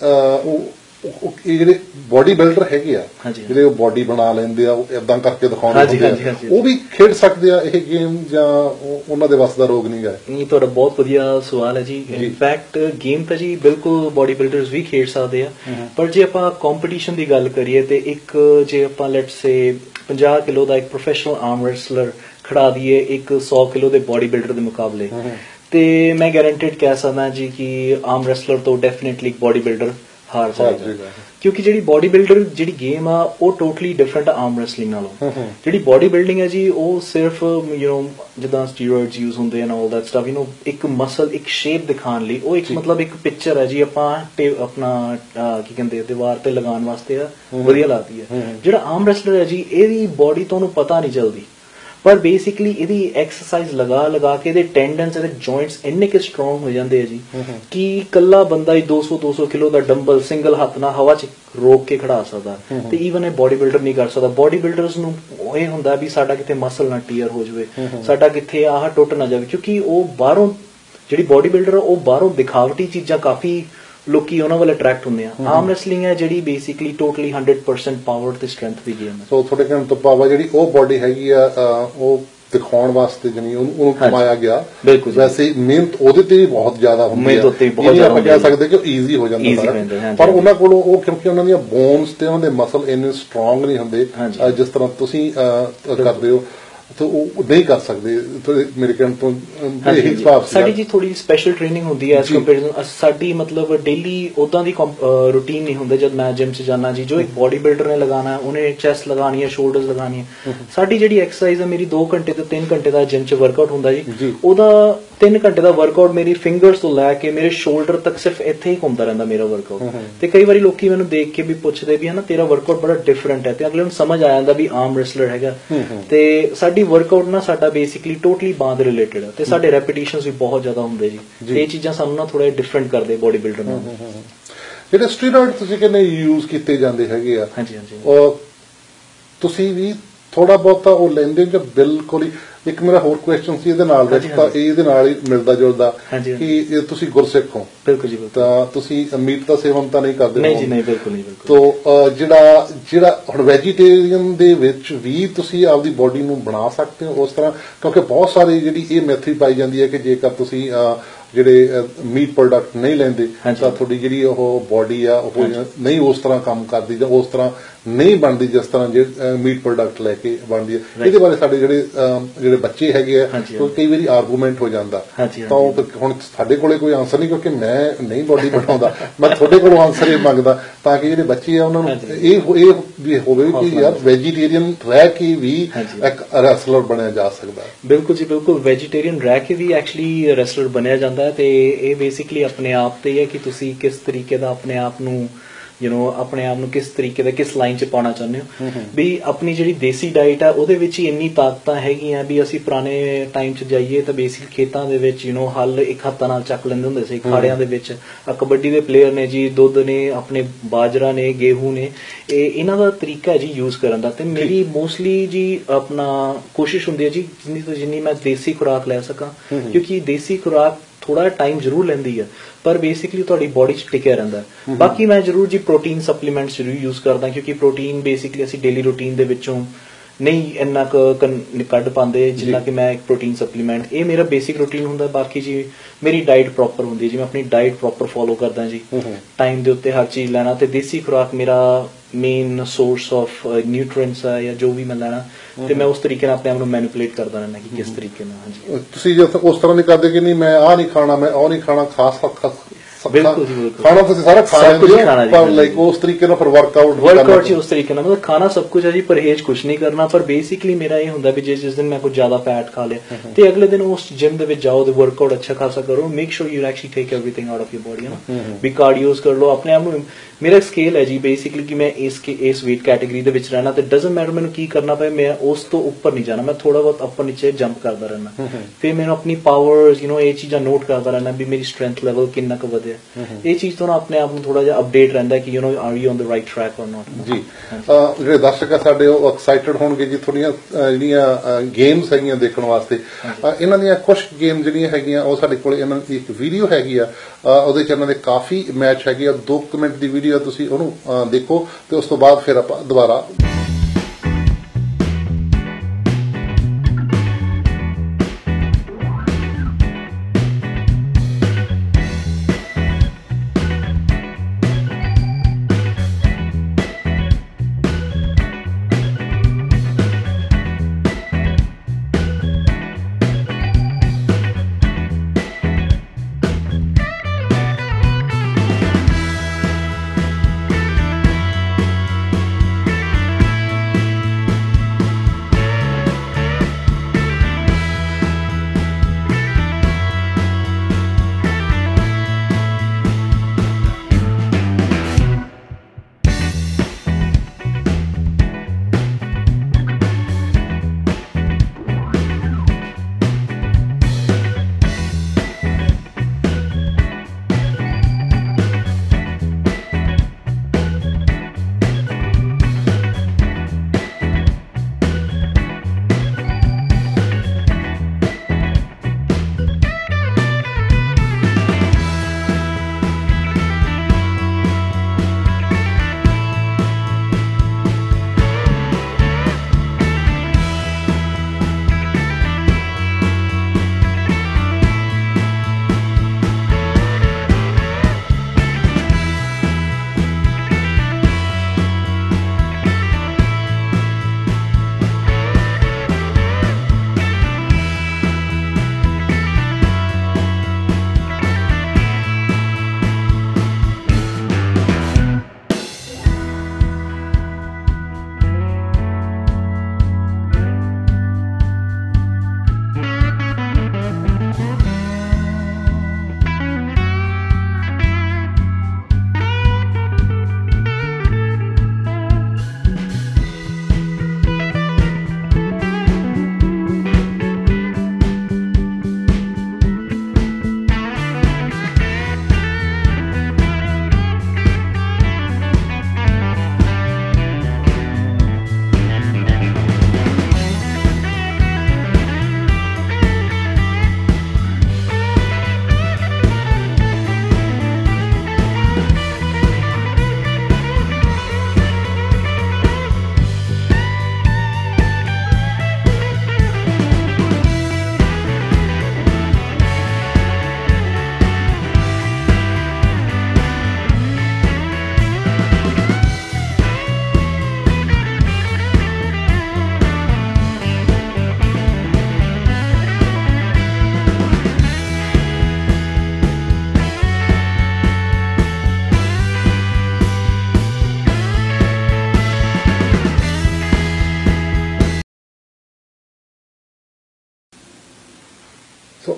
ਉਹ ਉਹ- ਇਹ ਜਿਹੜੇ ਬਾਡੀ ਬਿਲਡਰ ਹੈਗੇ ਆ। ਜਿਹੜੇ ਉਹ ਬਾਡੀ ਬਣਾ ਲੈਂਦੇ ਆ ਉਹ ਇਦਾਂ ਕਰਕੇ ਦਿਖਾਉਂਦੇ ਹੁੰਦੇ ਆ। ਉਹ ਵੀ ਖੇਡ ਸਕਦੇ ਆ ਇਹ ਗੇਮ ਜਾਂ ਉਹ- ਉਹਨਾਂ ਦੇ ਵੱਸ ਦਾ ਰੋਗ ਨਹੀਂ ਗਾ ਇਹ ਤੁਹਾਡਾ ਬਹੁਤ ਵਧੀਆ ਸਵਾਲ ਹੈ ਜੀ ਜੀ। ਇਨਫੈਕਟ ਗੇਮ ਤਾਂ ਜੀ ਬਿਲਕੁਲ ਬਾਡੀ ਬਿਲਡਰਸ ਵੀ ਖੇਡ ਸਕਦੇ ਆ ਪਰ ਜੇ ਆਪਾਂ ਕੰਪੀਟੀਸ਼ਨ ਦੀ ਗੱਲ ਕਰੀਏ ਤੇ ਇੱਕ ਜੇ ਆਪਾਂ ਲੈਟਸ ਸੇ 50 ਕਿਲੋ ਦਾ ਇੱਕ ਪ੍ਰੋਫੈਸ਼ਨਲ ਆਰਮ ਰੈਸਲਰ ਖੜਾ ਦਈਏ ਇੱਕ 100 ਕਿਲੋ ਦੇ ਬਾਡੀ ਬਿਲਡਰ ਦੇ ਮੁਕਾਬਲੇ ਤੇ ਮੈਂ ਗਾਰੰਟੀਡ ਕਹਿ ਸਕਦਾ ਜੀ ਕਿ ਆਰਮ ਰੈਸਲਰ ਤੋਂ ਡੈਫੀਨਿਟਲੀ ਇੱਕ ਬਾਡੀ ਬਿਲਡਰ ਹਾਰ ਹਾਰ ਜਾਏਗਾ ਜਾਏਗਾ। ਕਿਉਂਕਿ ਜਿਹੜੀ ਬਾਡੀ ਬਿਲਡਰ ਜਿਹੜੀ ਗੇਮ ਆ ਉਹ ਟੋਟਲੀ ਡਿਫਰੈਂਟ ਆ ਆਰਮ ਰੈਸਲਿੰਗ ਨਾਲੋਂ ਜਿਹੜੀ ਬਾਡੀ ਬਿਲਡਿੰਗ ਹੈ ਜੀ ਉਹ ਸਿਰਫ ਯੂ نو ਜਿੱਦਾਂ ਸਟੀਰੋਇਡਸ ਯੂਜ਼ ਹੁੰਦੇ ਹਨ all that stuff you know ਇੱਕ ਮਸਲ ਇੱਕ ਸ਼ੇਪ ਦਿਖਾਉਣ ਲਈ ਉਹ ਇੱਕ ਮਤਲਬ ਇੱਕ ਪਿਕਚਰ ਹੈ ਜੀ ਆਪਾਂ ਤੇ ਆਪਣਾ ਅਹ, ਕੀ ਕਹਿੰਦੇ ਆ, ਦੀਵਾਰ ਤੇ ਲਗਾਉਣ ਵਾਸਤੇ ਆ ਵਧੀਆ ਲੱਗਦੀ ਹੈ ਜਿਹੜਾ ਆਰਮ ਰੈਸਲਰ ਹੈ ਜੀ ਇਹਦੀ ਬਾਡੀ ਤੁਹਾਨੂੰ ਪਤਾ ਨਹੀਂ ਚੱਲਦੀ ਪਰ ਬੇਸਿਕਲੀ ਇਹਦੀ ਐਕਸਰਸਾਈਜ਼ ਲਗਾ ਲਗਾ ਕੇ ਇਹਦੇ ਟੈਂਡਨਸ ਇਹਦੇ ਜੁਆਇੰਟਸ ਇੰਨੇ ਕਿ ਸਟਰੋਂਗ ਹੋ ਜਾਂਦੇ ਆ ਜੀ ਕਿ ਇਕੱਲਾ ਬੰਦਾ ਹੀ 200 200 ਕਿਲੋ ਦਾ ਡੰਬਲ ਸਿੰਗਲ ਹੱਥ ਨਾਲ ਹਵਾ 'ਚ ਰੋਕ ਕੇ ਖੜਾ ਸਕਦਾ। ਤੇ ਈਵਨ ਇਹ ਬਾਡੀ ਬਿਲਡਰ ਨਹੀਂ ਕਰ ਸਕਦਾ। ਬਾਡੀ ਬਿਲਡਰਸ ਨੂੰ ਉਹ ਇਹ ਹੁੰਦਾ ਵੀ ਸਾਡਾ ਕਿਤੇ ਮਸਲ ਨਾ ਟੀਅਰ ਹੋ ਜਾਵੇ। ਸਾਡਾ ਕਿਤੇ ਆਹ ਟੁੱਟ ਨਾ ਜਾਵੇ। ਕਿਉਂਕਿ ਉਹ ਬਾਹਰੋਂ ਜਿਹੜੀ ਬਾਡੀ ਬਿਲਡਰ ਉਹ ਬਾਹਰੋਂ ਦਿਖਾਵਟੀ ਚੀਜ਼ਾਂ ਕਾਫੀ ਲੋਕੀ ਉਹਨਾਂ ਵੱਲ ਅਟਰੈਕਟ ਹੁੰਦੇ ਆ ਆਰਮ ਰੈਸਲਿੰਗ ਹੈ ਜਿਹੜੀ ਬੇਸਿਕਲੀ ਟੋਟਲੀ 100% ਪਾਵਰ ਤੇ ਸਟਰੈਂਥ ਦੀ ਗੇਮ ਹੈ ਸੋ ਤੁਹਾਡੇ ਕਹਿਣ ਤੋਂ ਆ ਜਿਹੜੀ ਉਹ ਬਾਡੀ ਹੈਗੀ ਆ ਉਹ ਦਿਖਾਉਣ ਵਾਸਤੇ ਜਣੀ ਉਹਨੂੰ। ਕਮਾਇਆ ਗਿਆ। ਵੈਸੇ ਮਿਹਨਤ ਉਹਦੇ ਤੇ ਵੀ ਬਹੁਤ ਜ਼ਿਆਦਾ ਹੁੰਦੀ ਮਿਹਨਤ ਆ। ਉੱਤੇ ਬਹੁਤ ਜ਼ਿਆਦਾ ਆਪਾਂ ਕਹਿ। ਸਕਦੇ ਕਿ ਈਜ਼ੀ ਹੋ ਜਾਂਦਾ ਸਾਰਾ। ਹੋ। ਪਰ ਉਹਨਾਂ ਕੋਲੋਂ ਉਹ ਕਿਉਂਕਿ ਉਹਨਾਂ ਦੀਆਂ ਬੋਨਸ ਤੇ ਉਹਨਾਂ ਦੇ ਮਸਲ ਇੰਨੇ ਸਟਰੋਂਗ ਨਹੀਂ ਹੁੰਦੇ ਜਿਸ ਤਰ੍ਹਾਂ ਤੁਸੀਂ ਕਰਦੇ ਹੋ ਤੇ ਉਹ ਨਹੀਂ ਕਰ ਸਕਦੇ ਮੇਰੇ ਕਹਿਣ ਤੋਂ ਇਹੀ ਸਾਡੀ ਜੀ ਥੋੜੀ ਸਪੈਸ਼ਲ ਟ੍ਰੇਨਿੰਗ ਹੁੰਦੀ ਹੈ ਐਸ। ਕੰਪੈਰੀਜ਼ਨ ਸਾਡੀ ਮਤਲਬ ਡੇਲੀ ਉਦਾਂ ਦੀ ਰੂਟੀਨ ਨਹੀਂ ਹੁੰਦਾ ਜਦ ਮੈਂ ਜਿਮ 'ਚ ਜਾਣਾ ਜੀ ਜੋ ਇੱਕ ਬਾਡੀ ਬਿਲਡਰ ਨੇ ਲਗਾਣਾ ਉਹਨੇ ਚੈਸਟ ਲਗਾਣੀ ਹੈ ਸ਼ੋਲਡਰਸ ਲਗਾਣੀ ਹੈ। ਸਾਡੀ ਜਿਹੜੀ ਐਕਸਰਸਾਈਜ਼ ਹੈ ਮੇਰੀ 2 ਘੰਟੇ ਤੋਂ 3 ਘੰਟੇ ਦਾ ਜਿਮ 'ਚ ਵਰਕਆਊਟ ਹੁੰਦਾ ਜੀ। ਜੀ। ਉਹਦਾ 3 ਘੰਟੇ ਦਾ ਵਰਕਆਊਟ ਮੇਰੀ ਫਿੰਗਰਸ ਤੋਂ ਲੈ ਕੇ ਮੇਰੇ ਸ਼ੋਲਡਰ ਤੱਕ ਸਿਰਫ ਇੱਥੇ ਹੀ ਘੁੰਮਦਾ ਰਹਿੰਦਾ ਮੇਰਾ ਵਰਕਆਊਟ ਤੇ ਕਈ ਵਾਰੀ ਲੋਕੀ ਮੈਨੂੰ ਦੇਖ ਕੇ ਵੀ ਪੁੱਛਦੇ ਵੀ ਹਨਾ ਤੇਰਾ ਵਰਕਆਊਟ ਬੜਾ ਡਿਫਰੈਂਟ ਹੈ। ਤੇ ਅਗਲੇ ਨੂੰ ਸਮਝ ਆ ਜਾਂਦਾ ਵੀ ਆਰਮ ਰੈਸਲਰ ਹੈਗਾ। ਤੇ ਸਾਡੀ ਵਰਕਆਊਟ ਨਾ ਸਾਡਾ ਬੇਸਿਕਲੀ ਟੋਟਲੀ ਬਾਂਹ ਦੇ ਰਿਲੇਟਡ ਹੈ ਤੇ ਸਾਡੇ ਰੈਪੀਟੀਸ਼ਨਸ ਵੀ ਬਹੁਤ ਜ਼ਿਆਦਾ ਹੁੰਦੇ ਜੀ। ਤੇ ਇਹ ਚੀਜ਼ਾਂ ਸਾਨੂੰ ਨਾ ਥੋੜਾ ਡਿਫਰੈਂਟ ਕਰਦੇ ਬਾਡੀ ਬਿਲਡਰ ਨਾਲ ਜਿਹੜੇ ਸਟੀਰੋਇਡ ਤੁਸੀਂ ਕਹਿੰਦੇ ਯੂਜ਼ ਕੀਤੇ ਜਾਂਦੇ ਹੈਗੇ ਆ ਹਾਂਜੀ ਹਾਂਜੀ। ਉਹ ਤੁਸੀਂ ਵੀ ਥੋੜਾ ਬਹੁਤਾ ਉਹ ਲੈਂਦੇ ਜਾਂ ਬਿਲਕੁਲ ਹੀ ਇੱਕ ਮੇਰਾ ਹੋਰ ਕੁਐਸਚਨ ਸੀ ਇਹਦੇ ਨਾਲ ਵਿੱਚ ਹਾਂਜੀ, ਤਾਂ ਇਹਦੇ ਨਾਲ ਹੀ ਮਿਲਦਾ ਜੁਲਦਾ ਕਿ ਇਹ ਤੁਸੀਂ ਗੁਰਸਿੱਖ ਹੋ। ਬਿਲਕੁਲ ਜੀ ਬਿਲਕੁਲ। ਤਾਂ ਤੁਸੀਂ ਮੀਟ ਦਾ ਸੇਵਨ ਤਾਂ ਨਹੀਂ ਕਰਦੇ ਨਹੀਂ। ਜੀ ਨਹੀਂ ਬਿਲਕੁਲ ਨਹੀਂ ਬਿਲਕੁਲ। ਤੋ ਜਿਹੜਾ ਜਿਹੜਾ ਹੁਣ ਵੈਜੀਟੇਰੀਅਨ ਦੇ ਵਿੱਚ ਵੀ ਤੁਸੀਂ ਆਪਦੀ ਬਾਡੀ ਨੂੰ ਬਣਾ ਸਕਦੇ ਹੋ ਉਸ ਤਰ੍ਹਾਂ ਕਿਉਂਕਿ ਬਹੁਤ ਸਾਰੇ ਜਿਹੜੀ ਇਹ ਮੈਥਡ ਪਾਈ ਜਾਂਦੀ ਹੈ ਕਿ ਜੇਕਰ ਤੁਸੀਂ ਜਿਹੜੇ ਮੀਟ ਪ੍ਰੋਡਕਟ ਨਹੀਂ ਲੈਂਦੇ। ਤਾਂ ਤੁਹਾਡੀ ਜਿਹੜੀ ਉਹ ਬਾਡੀ ਆ ਉਹ ਨਹੀਂ ਉਸ ਤਰ੍ਹਾਂ ਕੰਮ ਕਰਦੀ ਜਾਂ ਉਸ ਤਰ੍ਹਾਂ ਨਹੀਂ ਬਣਦੀ ਜਿਸ ਤਰ੍ਹਾਂ ਜੇ ਮੀਟ ਪ੍ਰੋਡਕਟ ਲੈ ਕੇ ਬਣਦੀ ਹੈ। ਇਹਦੇ ਬਾਰੇ ਸਾਡੇ ਜਿਹੜੇ ਜਿਹੜੇ ਬੱਚੇ ਹੈਗੇ ਆ ਉਹ ਕਈ ਵਾਰੀ ਆਰਗੂਮੈਂਟ ਹੋ ਜਾਂਦਾ। ਤਾਂ ਉਹ ਹੁਣ ਸਾਡੇ ਕੋਲੇ ਕੋਈ ਆਨਸਰ ਨਹੀਂ ਕਿਉਂਕਿ ਮੈਂ ਨਹੀਂ ਬਾਡੀ ਬਣਾਉਂਦਾ। ਮੈਂ ਤੁਹਾਡੇ ਕੋਲੋਂ ਆਨਸਰ ਇਹ ਮੰਗਦਾ ਤਾਂ ਕਿ ਜਿਹੜੇ ਬੱਚੇ ਆ ਉਹਨਾਂ ਨੂੰ ਇਹ ਇਹ ਵੀ ਹੋਵੇ ਕਿ ਯਾਰ ਵੈਜੀਟੇਰੀਅਨ ਰਹਿ ਕੇ ਵੀ। ਇੱਕ ਰੈਸਲਰ ਬਣਿਆ ਜਾ ਸਕਦਾ ਹੈ ਬਿਲਕੁਲ ਜੀ ਬਿਲਕੁਲ ਵੈਜੀਟੇਰੀਅਨ ਰਹਿ ਕੇ ਵੀ ਐਕਚੁਅਲੀ ਰੈਸਲਰ ਬਣਿਆ ਜਾਂਦਾ ਹੈ ਤੇ ਇਹ ਬੇਸਿਕਲੀ ਆਪਣੇ ਆਪ ਤੇ ਹੀ ਹੈ ਕਿ ਤੁਸੀਂ ਕਿਸ ਤਰੀਕੇ ਦਾ ਆਪਣੇ ਆਪ ਨੂੰ ਯੂ نو ਆਪਣੇ ਆਪ ਨੂੰ ਕਿਸ ਤਰੀਕੇ ਦਾ ਕਿਸ ਲਾਈਨ 'ਚ ਪਾਉਣਾ ਚਾਹੁੰਦੇ ਹੋ ਵੀ ਆਪਣੀ ਜਿਹੜੀ ਦੇਸੀ ਡਾਈਟ ਆ ਉਹਦੇ ਵਿੱਚ ਹੀ ਇੰਨੀ ਤਾਕਤਾਂ ਹੈਗੀਆਂ ਵੀ ਅਸੀਂ ਪੁਰਾਣੇ ਟਾਈਮ 'ਚ ਜਾਈਏ ਤਾਂ ਬੇਸਿਕ ਖੇਤਾਂ ਦੇ ਵਿੱਚ ਯੂ نو ਹੱਲ ਇੱਕ ਹੱਥਾਂ ਨਾਲ ਚੱਕ ਲੈਂਦੇ ਹੁੰਦੇ ਸੀ ਖਾੜਿਆਂ ਦੇ ਵਿੱਚ ਆ ਕਬੱਡੀ ਦੇ ਪਲੇਅਰ ਨੇ ਜੀ ਦੁੱਧ ਨੇ ਆਪਣੇ ਬਾਜਰਾ ਨੇ ਗੇਹੂੰ ਨੇ ਇਹ ਇਹਨਾਂ ਦਾ ਤਰੀਕਾ ਹੈ ਜੀ ਯੂਜ਼ ਕਰਨ ਦਾ ਤੇ ਮੇਰੀ ਮੋਸਟਲੀ ਜੀ ਆਪਣਾ ਕੋਸ਼ਿਸ਼ ਹੁੰਦੀ ਹੈ ਜੀ ਜਿੰਨੀ ਤੋਂ ਜਿੰਨੀ ਮੈਂ ਦੇਸੀ ਖੁਰਾਕ ਲੈ ਸਕਾਂ ਕਿਉਂਕਿ ਦੇਸੀ ਖੁਰਾਕ ਥੋੜਾ ਟਾਈਮ ਜ਼ਰੂਰ ਲੈਂਦੀ ਹੈ ਪਰ ਬੇਸਿਕਲੀ ਤੁਹਾਡੀ ਬਾਡੀ 'ਚ ਟਿਕਿਆ ਰਹਿੰਦਾ। ਬਾਕੀ ਮੈਂ ਜ਼ਰੂਰ ਜੀ ਪ੍ਰੋਟੀਨ ਸਪਲੀਮੈਂਟਸ ਜ਼ਰੂਰ ਯੂਜ਼ ਕਰਦਾ ਕਿਉਂਕਿ ਪ੍ਰੋਟੀਨ ਬੇਸਿਕਲੀ ਅਸੀਂ ਡੇਲੀ ਰੂਟੀਨ ਦੇ ਵਿੱਚੋਂ ਨਹੀਂ ਇੰਨਾ ਕੱਢ ਪਾਉਂਦੇ ਜਿੰਨਾ ਕਿ ਮੈਂ ਇੱਕ ਪ੍ਰੋਟੀਨ ਸਪਲੀਮੈਂਟ ਇਹ ਮੇਰਾ ਬੇਸਿਕ ਰੂਟੀਨ ਹੁੰਦਾ ਬਾਕੀ ਜੀ ਮੇਰੀ ਡਾਈਟ ਪ੍ਰੋਪਰ ਹੁੰਦੀ ਹੈ ਜੀ ਮੈਂ ਆਪਣੀ ਡਾਈਟ ਪ੍ਰੋਪਰ ਫੋਲੋ ਕਰਦਾ ਜੀ। ਟਾਈਮ ਦੇ ਉੱਤੇ ਹਰ ਚੀਜ਼ ਲੈਣਾ ਤੇ ਦੇਸੀ ਖੁਰਾਕ ਮੇਰਾ ਮੇਨ ਸੋਰਸ ਆਫ ਨਿਊਟ੍ਰੀਐਂਟਸ ਹੈ ਜਾਂ ਜੋ ਵੀ ਮੈਂ ਲੈਣਾ ਤੇ ਮੈਂ ਉਸ ਤਰੀਕੇ ਨਾਲ ਆਪਣੇ ਆਪ ਨੂੰ ਮੈਨੀਪੂਲੇਟ ਕਰਦਾ ਰਹਿੰਦਾ ਕਿ ਕਿਸ ਤਰੀਕੇ ਨਾਲ ਹਾਂਜੀ। ਤੁਸੀਂ ਜੇ ਉਸ ਤਰ੍ਹਾਂ ਨਹੀਂ ਕਰਦੇ ਕਿ ਨਹੀਂ ਮੈਂ ਆਹ ਨਹੀਂ ਖਾਣਾ ਮੈਂ ਉਹ ਨਹੀਂ ਖਾਣਾ ਖਾਸ ਖਾਸ ਬਿਲਕੁਲ ਜੀ, ਬਿਲਕੁਲ। ਖਾਣਾ ਤੁਸੀਂ ਸਾਰਾ ਖਾ ਸਭ ਲੈਂਦੇ ਕੁਝ ਹੋ ਖਾਣਾ ਜੀ, ਪਰ ਹਾਂਜੀ। ਲਾਈਕ ਉਸ ਤਰੀਕੇ ਨਾਲ ਫਿਰ ਵਰਕਆਊਟ ਵਰਕਆਊਟ ਜੀ ਉਸ ਤਰੀਕੇ ਨਾਲ ਮਤਲਬ ਖਾਣਾ ਸਭ ਕੁਝ ਹੈ ਜੀ ਪਰਹੇਜ਼ ਕੁਝ ਨਹੀਂ ਕਰਨਾ ਪਰ ਬੇਸਿਕਲੀ ਮੇਰਾ ਇਹ ਹੁੰਦਾ ਵੀ ਜੇ ਜਿਸ ਦਿਨ ਮੈਂ ਕੁਝ ਜ਼ਿਆਦਾ ਫੈਟ ਖਾ ਲਿਆ ਤੇ ਅਗਲੇ ਦਿਨ ਉਸ ਜਿਮ ਦੇ ਵਿੱਚ ਜਾਓ ਤੇ ਵਰਕਆਊਟ ਅੱਛਾ ਖਾਸਾ ਕਰੋ make sure you actually take everything out of your body ਨਾ ਵੀ ਕਾਰਡੀਓਸ ਕਰ ਲਓ ਆਪਣੇ ਆਪ ਨੂੰ ਮੇਰਾ ਸਕੇਲ ਹੈ ਜੀ ਬੇਸਿਕਲੀ ਕਿ ਮੈਂ ਇਸ ਕੇ ਇਸ weight ਕੈਟਾਗਰੀ ਦੇ ਵਿੱਚ ਰਹਿਣਾ ਤੇ ਡਸਨਟ ਮੈਟਰ ਮੈਨੂੰ ਕੀ ਕਰਨਾ ਪਏ ਮੈਂ ਉਸ ਤੋਂ ਉੱਪਰ ਨਹੀਂ ਜਾਣਾ ਮੈਂ ਥੋੜਾ ਬਹੁਤ ਉੱਪਰ ਨੀਚੇ ਜੰਪ ਕਰਦਾ ਰਹਿਣਾ ਫਿਰ ਮੈਨੂੰ ਆਪਣੀ ਪਾਵਰਸ ਯੂ نو ਇਹ ਚੀਜ਼ਾਂ ਨੋਟ ਕਰਦਾ ਰਹਿਣਾ ਵੀ ਮੇਰੀ ਸਟਰੈਂਥ ਲੈਵਲ ਕਿੰਨਾ ਕੁ ਵਧਿਆ ਇਹ ਚੀਜ਼ ਤੋਂ ਨਾ ਆਪਣੇ ਆਪ ਨੂੰ ਥੋੜਾ ਜਿਹਾ ਅਪਡੇਟ ਰਹਿੰਦਾ ਕਿ you know are you on the right track or not ਜੀ ਅਹ ਜਿਹੜੇ ਦਰਸ਼ਕ ਆ ਸਾਡੇ ਉਹ ਐਕਸਾਈਟਡ ਹੋਣਗੇ ਜੀ ਥੋੜੀਆਂ ਅਹ ਜਿਹੜੀਆਂ ਗੇਮਸ ਹੈਗੀਆਂ ਦੇਖਣ ਵਾਸਤੇ ਅਹ ਇਹਨਾਂ ਦੀਆਂ ਕੁਝ ਗੇਮ ਜਿਹੜੀਆਂ ਹੈਗੀਆਂ ਉਹ ਸਾਡੇ ਕੋਲ ਇਹਨਾਂ ਦੀ ਇੱਕ ਵੀਡੀਓ ਹੈਗੀ ਆ ਅਹ ਉਹਦੇ ਚ ਇਹਨਾਂ ਦੇ ਕਾਫੀ ਮੈਚ ਹੈਗੇ ਆ 2 ਮਿੰਟ ਦੀ ਵੀਡੀਓ ਤੁਸੀਂ ਉਹਨੂੰ ਅਹ ਦੇਖੋ ਤੇ ਉਸ ਤੋਂ ਬਾਅਦ ਫਿਰ ਆਪਾਂ ਦੁਬਾਰਾ